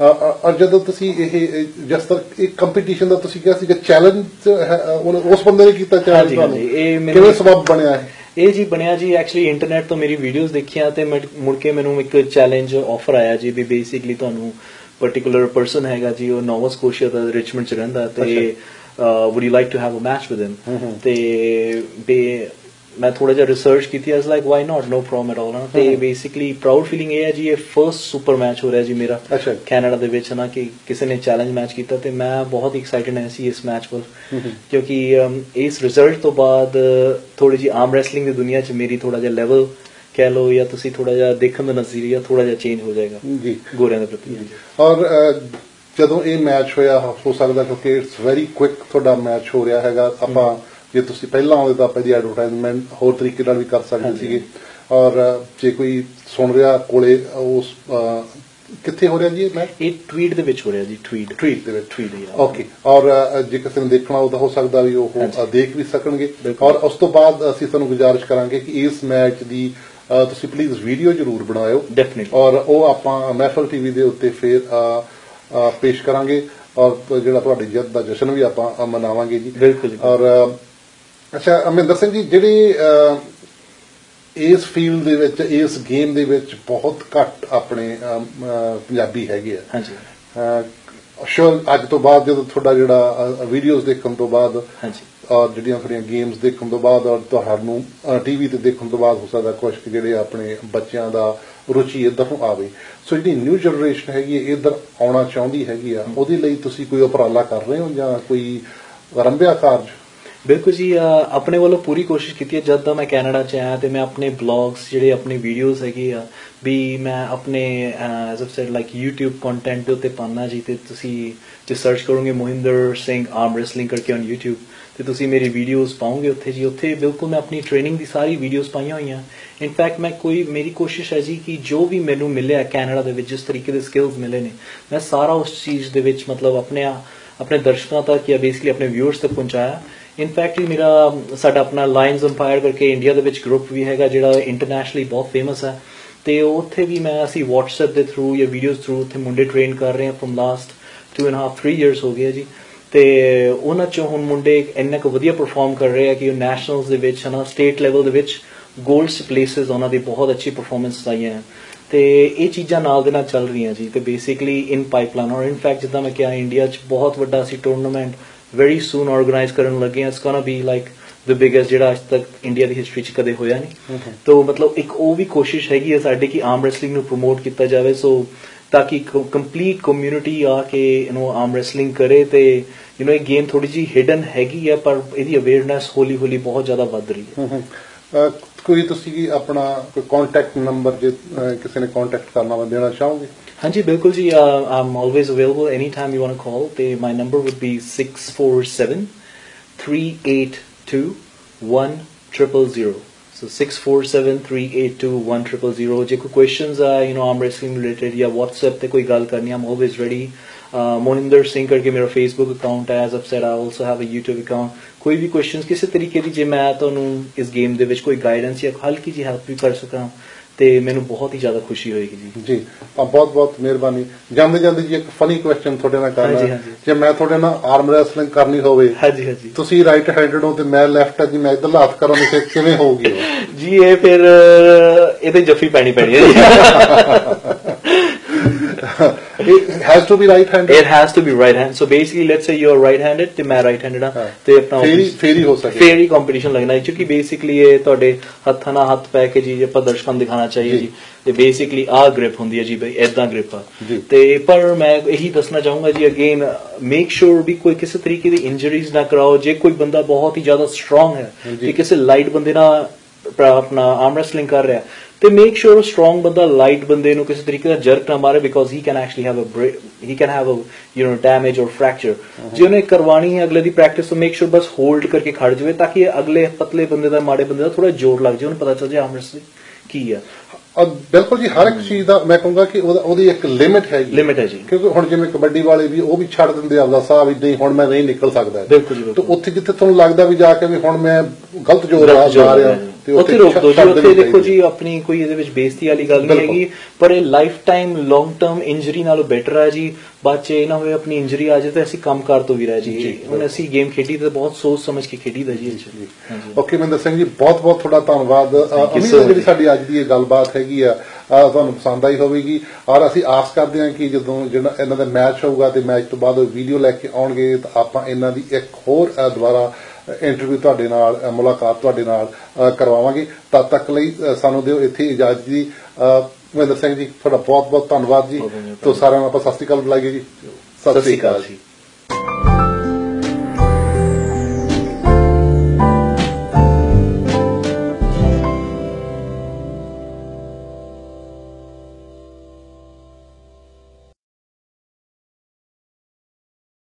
ਔਰ ਜਦੋਂ ਤੁਸੀਂ ਇਹ ਜਿਸ ਤਰ੍ਹਾਂ ਇਹ ਕੰਪੀਟੀਸ਼ਨ ਦਾ ਤੁਸੀਂ ਕਿਹਾ ਸੀ ਕਿ ਚੈਲੰਜ ਉਸ ਬੰਦੇ ਨੇ ਕੀਤਾ ਚੈਲੰਜ ਤੁਹਾਨੂੰ। ਕਿਵੇਂ ਸਬਬ ਬਣਿਆ ਹੈ ਇਹ ਜੀ ਬਣਿਆ ਜੀ ਐਕਚੁਅਲੀ ਇੰਟਰਨੈਟ ਤੋਂ ਮੇਰੀ ਵੀਡੀਓਜ਼ ਦੇਖੀਆਂ ਤੇ ਮੁੜ ਕੇ ਮੈਨੂੰ ਇੱਕ ਚੈਲੰਜ ਆਫਰ ਆਇਆ ਜੀ ਵੀ ਬੇਸਿਕਲੀ ਤੁਹਾਨੂੰ ਪਾਰਟਿਕੂਲਰ ਪਰਸਨ ਹੈਗਾ ਜੀ ਉਹ ਨੋਵਾ ਸਕੋਸ਼ੀਆ ਦਾ ਰਿਚਮੰਡ ਚ ਰਹਿੰਦਾ ਤੇ would you like to have a match with him ਤੇ ਬੇ ਮੈਂ ਥੋੜਾ ਜਿਹਾ ਰਿਸਰਚ ਕੀਤੀ as like why not no problem at all ਤੇ ਬੇਸਿਕਲੀ ਪ੍ਰਾਊਡ ਫੀਲਿੰਗ ਇਹ ਹੈ ਜੀ ਇਹ ਫਰਸਟ ਸੁਪਰ ਮੈਚ ਹੋ ਰਿਹਾ ਜੀ ਮੇਰਾ ਅੱਛਾ। ਕੈਨੇਡਾ ਦੇ ਵਿੱਚ ਨਾ ਕਿ ਕਿਸੇ ਨੇ ਚੈਲੰਜ ਮੈਚ ਕੀਤਾ ਤੇ ਮੈਂ ਬਹੁਤ ਐਕਸਾਈਟਡ ਹਾਂ ਸੀ ਇਸ ਮੈਚ ਵੱਲ ਕਿਉਂਕਿ ਇਸ ਰਿਜ਼ਲਟ ਤੋਂ ਬਾਅਦ ਥੋੜੀ ਜੀ ਆਰਮ ਰੈਸਲਿੰਗ ਦੀ ਦੁਨੀਆ 'ਚ ਮੇਰੀ ਥੋੜਾ ਜਿਹਾ ਲੈਵਲ ਕਹਿ ਲਓ ਜਾਂ ਤੁਸੀਂ ਥੋੜਾ ਜਿਹਾ ਦੇਖਣ ਦਾ ਨਜ਼ਰੀਆ ਥੋੜਾ ਜਿਹਾ ਚੇਂਜ ਹੋ ਜਾਏਗਾ ਜੀ ਗੋਰਿਆਂ ਦੇ ਪ੍ਰਤੀ ਔਰ ਜਦੋਂ ਇਹ ਮੈਚ ਹੋਇਆ ਹੋ ਸਕਦਾ ਕਿਉਂਕਿ ਇਟਸ ਵੈਰੀ ਕੁਇਕ ਤੁਹਾਡਾ ਮੈਚ ਹੋ ਰਿਹਾ ਹੈਗਾ ਆਪਾਂ ਜੇ ਤੁਸੀਂ ਪਹਿਲਾਂ ਆਉਂਦੇ ਤਾਂ ਆਪਾਂ ਦੀ ਐਡਵਰਟਾਈਜ਼ਮੈਂਟ ਹੋਰ ਤਰੀਕੇ ਨਾਲ ਵੀ ਕਰ ਸਕਦੇ ਸੀਗੇ। ਔਰ ਜੇ ਕੋਈ ਸੁਣ ਰਿਹਾ ਕੋਲੇ ਉਸ ਕਿੱਥੇ ਹੋ ਰਿਹਾ ਜੀ ਮੈਚ ਇਹ ਟਵੀਟ ਦੇ ਵਿੱਚ ਹੋ ਰਿਹਾ ਜੀ ਟਵੀਟ ਟਵੀਟ ਦੇ ਵਿੱਚ। Tweet, yeah. ਓਕੇ ਔਰ ਜੇ ਕਿਸੇ ਨੇ ਦੇਖਣਾ ਉਹ ਤਾਂ ਹੋ ਸਕਦਾ ਵੀ ਉਹ ਦੇਖ ਵੀ ਸਕਣਗੇ। ਔਰ ਉਸ ਤੋਂ ਬਾਅਦ ਅਸੀਂ ਤੁਹਾਨੂੰ ਗੁਜ਼ਾਰਿਸ਼ ਕਰਾਂਗੇ ਕਿ ਇਸ ਮੈਚ ਦੀ ਤੁਸੀਂ ਪਲੀਜ਼ ਵੀਡੀਓ ਜ਼ਰੂਰ ਬਣਾਇਓ। Definitely. ਔਰ ਉਹ ਆਪਾਂ ਮਹਿਫਲ ਟੀਵੀ ਦੇ ਉੱਤੇ ਫੇਰ ਪੇਸ਼ ਕਰਾਂਗੇ। ਔਰ ਜਿਹੜਾ ਤੁਹਾਡੀ ਜਿੱਤ ਦਾ ਜਸ਼ਨ ਵੀ ਆਪਾਂ ਮਨਾਵਾਂਗੇ ਜੀ। ਬਿਲਕੁਲ। ਔਰ ਅੱਛਾ ਅਮਰਿੰਦਰ ਸਿੰਘ ਜੀ ਜਿਹੜੇ ਇਸ ਫੀਲਡ ਦੇ ਵਿੱਚ ਇਸ ਗੇਮ ਦੇ ਵਿੱਚ ਬਹੁਤ ਘੱਟ ਆਪਣੇ ਪੰਜਾਬੀ ਹੈਗੇ ਆ। ਹਾਂਜੀ। ਸ਼ੋਰ ਅੱਜ ਤੋਂ ਬਾਅਦ ਜਦੋਂ ਤੁਹਾਡਾ ਜਿਹੜਾ ਵੀਡੀਓਜ਼ ਦੇਖਣ ਤੋਂ ਬਾਅਦ ਹਾਂਜੀ। ਔਰ ਜਿਹੜੀਆਂ ਤੁਹਾਡੀਆਂ ਗੇਮਸ ਦੇਖਣ ਤੋਂ ਬਾਅਦ ਔਰ ਤੁਹਾਨੂੰ ਟੀਵੀ ਤੇ ਦੇਖਣ ਤੋਂ ਬਾਅਦ ਹੋ ਸਕਦਾ ਕੁਝ ਕੁ ਜਿਹੜੇ ਆਪਣੇ ਬੱਚਿਆਂ ਦਾ ਰੁਚੀ ਇੱਧਰ ਨੂੰ ਆਵੇ। ਸੋ ਜਿਹੜੀ ਨਿਊ ਜਨਰੇਸ਼ਨ ਹੈਗੀ ਹੈ ਇੱਧਰ ਆਉਣਾ ਚਾਹੁੰਦੀ ਹੈਗੀ ਆ ਉਹਦੇ ਲਈ ਤੁਸੀਂ ਕੋਈ ਉਪਰਾਲਾ ਕਰ ਰਹੇ ਹੋ ਜਾਂ ਕੋਈ ਰੰਭਿਆ ਕਾਰਜ? ਬਿਲਕੁਲ ਜੀ ਆਪਣੇ ਵੱਲੋਂ ਪੂਰੀ ਕੋਸ਼ਿਸ਼ ਕੀਤੀ ਹੈ। ਜਦ ਦਾ ਮੈਂ ਕੈਨੇਡਾ ਚ ਆਇਆ ਤੇ ਮੈਂ ਆਪਣੇ ਬਲੌਗਸ ਜਿਹੜੇ ਆਪਣੇ ਵੀਡੀਓਜ਼ ਹੈਗੇ ਆ, ਵੀ ਮੈਂ ਆਪਣੇ as of said like YouTube content ਦੇ ਉੱਤੇ ਪਾਣਾ ਜੀ। ਤੇ ਤੁਸੀਂ ਜੇ ਸਰਚ ਕਰੋਗੇ ਮੋਹਿੰਦਰ ਸਿੰਘ ਆਰਮ ਰੈਸਲਿੰਗ ਕਰਕੇ ਔਨ YouTube, ਤੇ ਤੁਸੀਂ ਮੇਰੀ ਵੀਡੀਓਜ਼ ਪਾਉਂਗੇ ਉੱਥੇ ਜੀ। ਉੱਥੇ ਬਿਲਕੁਲ ਮੈਂ ਆਪਣੀ ਟ੍ਰੇਨਿੰਗ ਦੀ ਸਾਰੀ ਵੀਡੀਓਜ਼ ਪਾਈਆਂ ਹੋਈਆਂ। ਇਨਫੈਕਟ ਮੈਂ ਕੋਈ, ਮੇਰੀ ਕੋਸ਼ਿਸ਼ ਹੈ ਜੀ ਕਿ ਜੋ ਵੀ ਮੈਨੂੰ ਮਿਲਿਆ ਕੈਨੇਡਾ ਦੇ ਵਿੱਚ, ਜਿਸ ਤਰੀਕੇ ਦੇ ਸਕਿੱਲਸ ਮਿਲੇ ਨੇ, ਮੈਂ ਸਾਰਾ ਉਸ ਚੀਜ਼ ਦੇ ਵਿੱਚ ਮਤਲਬ ਆਪਣੇ ਆਪਣੇ ਦਰਸ਼ਕਾਂ ਤੱਕ ਜਾਂ ਬੇਸਿਕਲੀ ਆਪਣੇ ਵਿਊਅਰਸ ਤੱਕ ਪਹੁੰਚਾਇਆ। ਇਨਫੈਕਟ ਮੇਰਾ, ਸਾਡਾ ਆਪਣਾ ਲਾਇਨਸ ਅੰਪਾਇਰ ਕਰਕੇ ਇੰਡੀਆ ਦੇ ਵਿੱਚ ਗਰੁੱਪ ਵੀ ਹੈਗਾ, ਜਿਹੜਾ ਇੰਟਰਨੈਸ਼ਨਲੀ ਬਹੁਤ ਫੇਮਸ ਹੈ। ਤੇ ਉੱਥੇ ਵੀ ਮੈਂ, ਅਸੀਂ WhatsApp ਦੇ ਥਰੂ ਜਾਂ ਵੀਡੀਓਜ਼ ਥਰੂ ਉੱਥੇ ਮੁੰਡੇ ਟ੍ਰੇਨ ਕਰ ਰਹੇ ਹਾਂ from last 2 and half 3 years ਹੋ ਗਏ ਜੀ। ਤੇ ਉਹਨਾਂ ਚੋਂ ਹੁਣ ਮੁੰਡੇ ਇੰਨਾ ਕੁ ਵਧੀਆ ਪਰਫਾਰਮ ਕਰ ਰਹੇ ਆ ਕਿ ਉਹ ਨੈਸ਼ਨਲਸ ਦੇ ਵਿੱਚ, ਹਨਾ ਸਟੇਟ ਲੈਵਲ ਦੇ ਵਿੱਚ ਗੋਲਡਸ ਪਲੇਸਸ ਉਹਨਾਂ ਦੀ ਬਹੁਤ ਅੱਛੀ ਪਰਫਾਰਮੈਂਸ ਆਈਆਂ ਹੈ ਤੇ ਇਹ ਚੀਜ਼ਾਂ ਨਾਲ ਦੇ ਨਾਲ ਚੱਲ ਰਹੀਆਂ ਜੀ। ਤੇ ਬੇਸਿਕਲੀ ਇਨ ਪਾਈਪਲਾਈਨ ਔਰ ਇਨਫੈਕਟ ਜਿੱਦਾਂ ਮੈਂ ਕਿਹਾ ਇੰਡੀਆ 'ਚ ਬਹੁਤ ਵੱਡਾ ਅਸੀਂ ਟੂਰਨਾਮੈਂਟ ਵੈਰੀ ਸੂਨ ਆਰਗੇਨਾਈਜ਼ ਕਰਨ ਲੱਗੇ ਹਾਂ it's gonna be like the biggest ਜਿਹੜਾ ਅੱਜ ਤੱਕ ਇੰਡੀਆ ਦੀ ਹਿਸਟਰੀ 'ਚ ਕਦੇ ਹੋਇਆ ਨਹੀਂ ਤੋਂ ਮਤਲਬ ਇੱਕ ਉਹ ਵੀ ਕੋਸ਼ਿਸ਼ ਹੈਗੀ ਹੈ ਸਾਡੀ ਕਿ ਆਰਮ ਰੈਸਲਿੰਗ ਨੂੰ ਪ੍ਰਮੋਟ ਕੀਤਾ ਜਾਵੇ ਸੋ ਤਾਂ ਕਿ ਕੰਪਲੀਟ ਕਮਿਊਨਿਟੀ ਆ ਕੇ ਯੂ نو ਆਰਮ ਰੈਸਲਿੰਗ ਕਰੇ ਤੇ ਯੂ نو ਇਹ ਗੇਮ ਥੋੜੀ ਜੀ ਹਿਡਨ ਹੈਗੀ ਹੈ ਪਰ ਇਹਦੀ ਅਵੇਅਰਨੈਸ ਹੌਲੀ ਹੌਲੀ ਬਹੁਤ ਜ਼ਿਆਦਾ ਵੱਧ ਰਹੀ ਹੈ ਹਮ ਹਮ। ਅਹ, ਕੋਈ ਤੁਸੀਂ ਆਪਣਾ ਕੋਈ ਕੰਟੈਕਟ ਨੰਬਰ ਜੇ ਅਹ, ਕਿਸੇ ਨੇ ਕੰਟੈਕਟ ਕਰਨਾ ਵਾ ਦੇਣਾ ਚਾਹੋਗੇ ਹਾਂਜੀ ਬਿਲਕੁਲ ਜੀ I'm always available any time you want to call ਤੇ my number would be 647 382 1000 so 647-382-1000 ਜੇ ਕੋਈ ਕੁਐਸਚਨਸ ਆ you know arm wrestling related ਜਾਂ WhatsApp ਤੇ ਕੋਈ ਗੱਲ ਕਰਨੀ I'm always ready Mohinder Singh ਕਰਕੇ ਮੇਰਾ Facebook ਅਕਾਊਂਟ ਹੈ as of said I also have a YouTube account ਕੋਈ ਵੀ ਕੁਐਸਚਨਸ ਕਿਸੇ ਤਰੀਕੇ ਦੀ ਜੇ ਮੈਂ ਤੁਹਾਨੂੰ ਇਸ ਗੇਮ ਦੇ ਵਿੱਚ ਕੋਈ ਗਾਈਡੈਂਸ ਜਾਂ ਹਲਕੀ ਜੀ ਹੈਲਪ ਵੀ ਕਰ ਸਕਾਂ ਤੇ ਮੈਨੂੰ ਬਹੁਤ ਹੀ ਜ਼ਿਆਦਾ ਖੁਸ਼ੀ ਹੋਏਗੀ ਜੀ। ਜੀ ਤਾਂ ਬਹੁਤ ਬਹੁਤ ਮਿਹਰਬਾਨੀ। ਜਾਂਦੇ ਜਾਂਦੇ ਜੀ ਇੱਕ ਫਨੀ ਕੁਐਸਚਨ ਤੁਹਾਡੇ ਨਾਲ ਕਰਨਾ। ਜੇ ਮੈਂ ਤੁਹਾਡੇ ਨਾਲ ਆਰਮ ਰੈਸਲਿੰਗ ਕਰਨੀ ਹੋਵੇ ਹਾਂਜੀ ਹਾਂਜੀ। ਤੁਸੀਂ ਰਾਈਟ ਹੈਂਡਡ ਹੋ ਤੇ ਮੈਂ ਲੈਫਟ ਹੈ ਜੀ ਮੈਂ ਇਧਰ ਹੱਥ ਕਰਾਂ ਤੇ ਕਿਵੇਂ ਹੋਊਗੀ ਜੀ ਇਹ ਫਿਰ ਇਹਦੇ ਜੱਫੀ ਪੈਣੀ ਪੈਣੀ ਹੈ ਜੀ। it has to be right handed it has to be right hand so basically let's say you're right handed ਤੇ ਮੈਂ right handed ਹਾਂ ਤੇ ਆਪਣਾ ਫੇਰ ਫੇਰ ਹੀ ਸਕੇ ਫੇਰ ਕੰਪੀਟੀਸ਼ਨ ਲੱਗਣਾ ਹੈ ਕਿਉਂਕਿ ਬੇਸਿਕਲੀ ਇਹ ਤੁਹਾਡੇ ਹੱਥਾਂ ਨਾਲ ਹੱਥ ਪੈ ਕੇ ਜੀ ਆਪਾਂ ਦਰਸ਼ਕਾਂ ਨੂੰ ਦਿਖਾਣਾ ਚਾਹੀਏ ਜੀ। ਤੇ ਬੇਸਿਕਲੀ ਆਹ ਗ੍ਰਿਪ ਹੁੰਦੀ ਹੈ ਜੀ ਬਈ ਐਦਾਂ ਗ੍ਰਿਪ ਆ। ਤੇ ਪਰ ਮੈਂ ਇਹੀ ਦੱਸਣਾ ਚਾਹੂੰਗਾ ਜੀ ਅਗੇਨ ਮੇਕ ਸ਼ੋਰ ਵੀ ਕੋਈ ਕਿਸੇ ਤਰੀਕੇ ਦੀ ਇੰਜਰੀਜ਼ ਨਾ ਕਰਾਓ ਜੇ ਕੋਈ ਬੰਦਾ ਬਹੁਤ ਹੀ ਜ਼ਿਆਦਾ ਸਟਰੋਂਗ ਹੈ। ਤੇ ਕਿਸੇ ਲਾਈਟ ਬੰਦੇ ਨਾਲ ਆਪਣਾ- ਆਪਣਾ ਆਰਮ ਰੈਸਲਿੰਗ ਕਰ ਰਿਹਾ ਤੇ ਮੇਕ ਸ਼ੋਰ ਸਟਰੋਂਗ ਬੰਦਾ ਲਾਈਟ ਬੰਦੇ ਨੂੰ ਕਿਸੇ ਤਰੀਕੇ ਦਾ ਜਰਕ ਨਾ ਮਾਰੇ because he can actually have a he can have a you know damage or fracture ਜੇ ਉਹਨੇ ਕਰਵਾਣੀ ਹੈ ਅਗਲੇ ਦੀ ਪ੍ਰੈਕਟਿਸ ਤੋਂ ਮੇਕ ਸ਼ੋਰ ਬਸ ਹੋਲਡ ਕਰਕੇ ਖੜ ਜਾਵੇ ਤਾਂ ਕਿ ਅਗਲੇ ਪਤਲੇ ਬੰਦੇ ਦਾ ਮਾੜੇ ਬੰਦੇ ਦਾ ਥੋੜਾ ਜ਼ੋਰ ਲੱਗ ਜਾਏ ਉਹਨੂੰ ਪਤਾ ਚੱਲ ਜਾਏ ਆਰਮ ਰੈਸਲਿੰਗ ਕੀ ਆ ਔਰ ਬਿਲਕੁਲ ਜੀ ਹਰ ਇੱਕ ਚੀਜ਼ ਦਾ ਮੈਂ ਕਹੂੰਗਾ ਕਿ ਉਹਦਾ- ਉਹਦੀ ਇੱਕ ਲਿਮਿਟ ਹੈਗੀ ਲਿਮਿਟ ਹੈ ਜੀ ਕਿਉਂਕਿ ਹੁਣ ਜਿਵੇਂ ਕਬੱਡੀ ਵਾਲੇ ਵੀ ਉਹ ਵੀ ਛੱਡ ਦਿੰਦੇ ਆ ਆਪਦਾ ਸਾਹ ਵੀ ਨਹੀਂ ਹੁਣ ਮੈਂ ਨਹੀਂ ਨਿਕਲ ਸਕਦਾ ਬਿਲਕੁਲ ਜੀ, ਤੇ ਬਿਲਕੁਲ। ਉੱਥੇ ਜਿੱਥੇ ਤੁਹਾਨੂੰ ਲੱਗਦਾ ਵੀ ਜਾ ਕੇ ਵੀ ਹੁਣ ਮੈਂ ਗਲਤ ਜੋਰ ਲਾ ਗਲਤ ਜ਼ੋਰ ਜਾ ਰਿਹਾ ਹੈ ਜੀ। ਤੇ ਉੱਥੇ ਰੋਕ ਦੋ ਜੀ ਉੱਥੇ ਦੇਖੋ। ਜੀ ਆਪਣੀ ਕੋਈ ਇਹਦੇ ਵਿੱਚ ਬੇਇੱਜ਼ਤੀ ਵਾਲੀ ਗੱਲ ਨਹੀਂ। ਹੈਗੀ ਪਰ ਇਹ lifetime long term injury ਨਾਲੋਂ ਬੈਟਰ ਹੈ ਜੀ। ਬਾਅਦ ਚ ਇਹ ਨਾ ਹੋਵੇ ਆਪਣੀ ਇੰਜਰੀ ਆ ਜਾਏ ਤੇ ਅਸੀਂ ਕੰਮ ਕਰ ਤੋਂ ਵੀ ਰਹਿ ਜੀ, ਹੁਣ ਅਸੀਂ ਗੇਮ ਖੇਡੀ ਤੇ ਬਹੁਤ ਸੋਚ ਸਮਝ ਕੇ ਖੇਡੀ ਦਾ ਜੀ। ਓਕੇ ਮਹਿੰਦਰ ਸਿੰਘ ਜੀ ਬਹੁਤ ਬਹੁਤ ਤੁਹਾਡਾ ਧੰਨਵਾਦ। ਅ, you ਉਮੀਦ so ਹੈ ਜਿਹੜੀ. ਸਾਡੀ ਅੱਜ ਦੀ ਇਹ ਗੱਲਬਾਤ ਹੈਗੀ ਆ। ਤੁਹਾਨੂੰ ਪਸੰਦ ਆਈ ਹੋਵੇਗੀ। ਔਰ ਅਸੀਂ ਆਸ ਕਰਦੇ ਹਾਂ ਕਿ ਜਦੋਂ ਜਿਹੜਾ ਇਹਨਾਂ ਦਾ ਮੈਚ ਹੋਊਗਾ ਤੇ ਮੈਚ ਤੋਂ ਬਾਅਦ ਵੀਡੀਓ ਲੈ ਕੇ ਆਉਣਗੇ ਤਾਂ ਆਪਾਂ ਇਹਨਾਂ ਦੀ ਇੱਕ ਹੋਰ ਦੁਬਾਰਾ ਇੰਟਰਵਿਊ ਤੁਹਾਡੇ ਨਾਲ ਮੁਲਾਕਾਤ ਤੁਹਾਡੇ ਨਾਲ ਕਰਵਾਵਾਂਗੇ। ਤਦ ਤੱਕ ਲਈ ਸਾਨੂੰ ਦਿਓ ਇੱਥੇ ਇਜਾਜ਼ਤ ਅ, ਮਹਿੰਦਰ ਸਿੰਘ ਜੀ ਤੁਹਾਡਾ ਬਹੁਤ ਬਹੁਤ ਧੰਨਵਾਦ ਜੀ। ਤੋਂ ਸਾਰਿਆਂ ਨੂੰ ਆਪਾਂ ਸਤਿ ਸ਼੍ਰੀ ਅਕਾਲ ਬੁਲਾਈਏ ਜੀ। ਸਤਿ ਸ਼੍ਰੀ ਅਕਾਲ ਜੀ।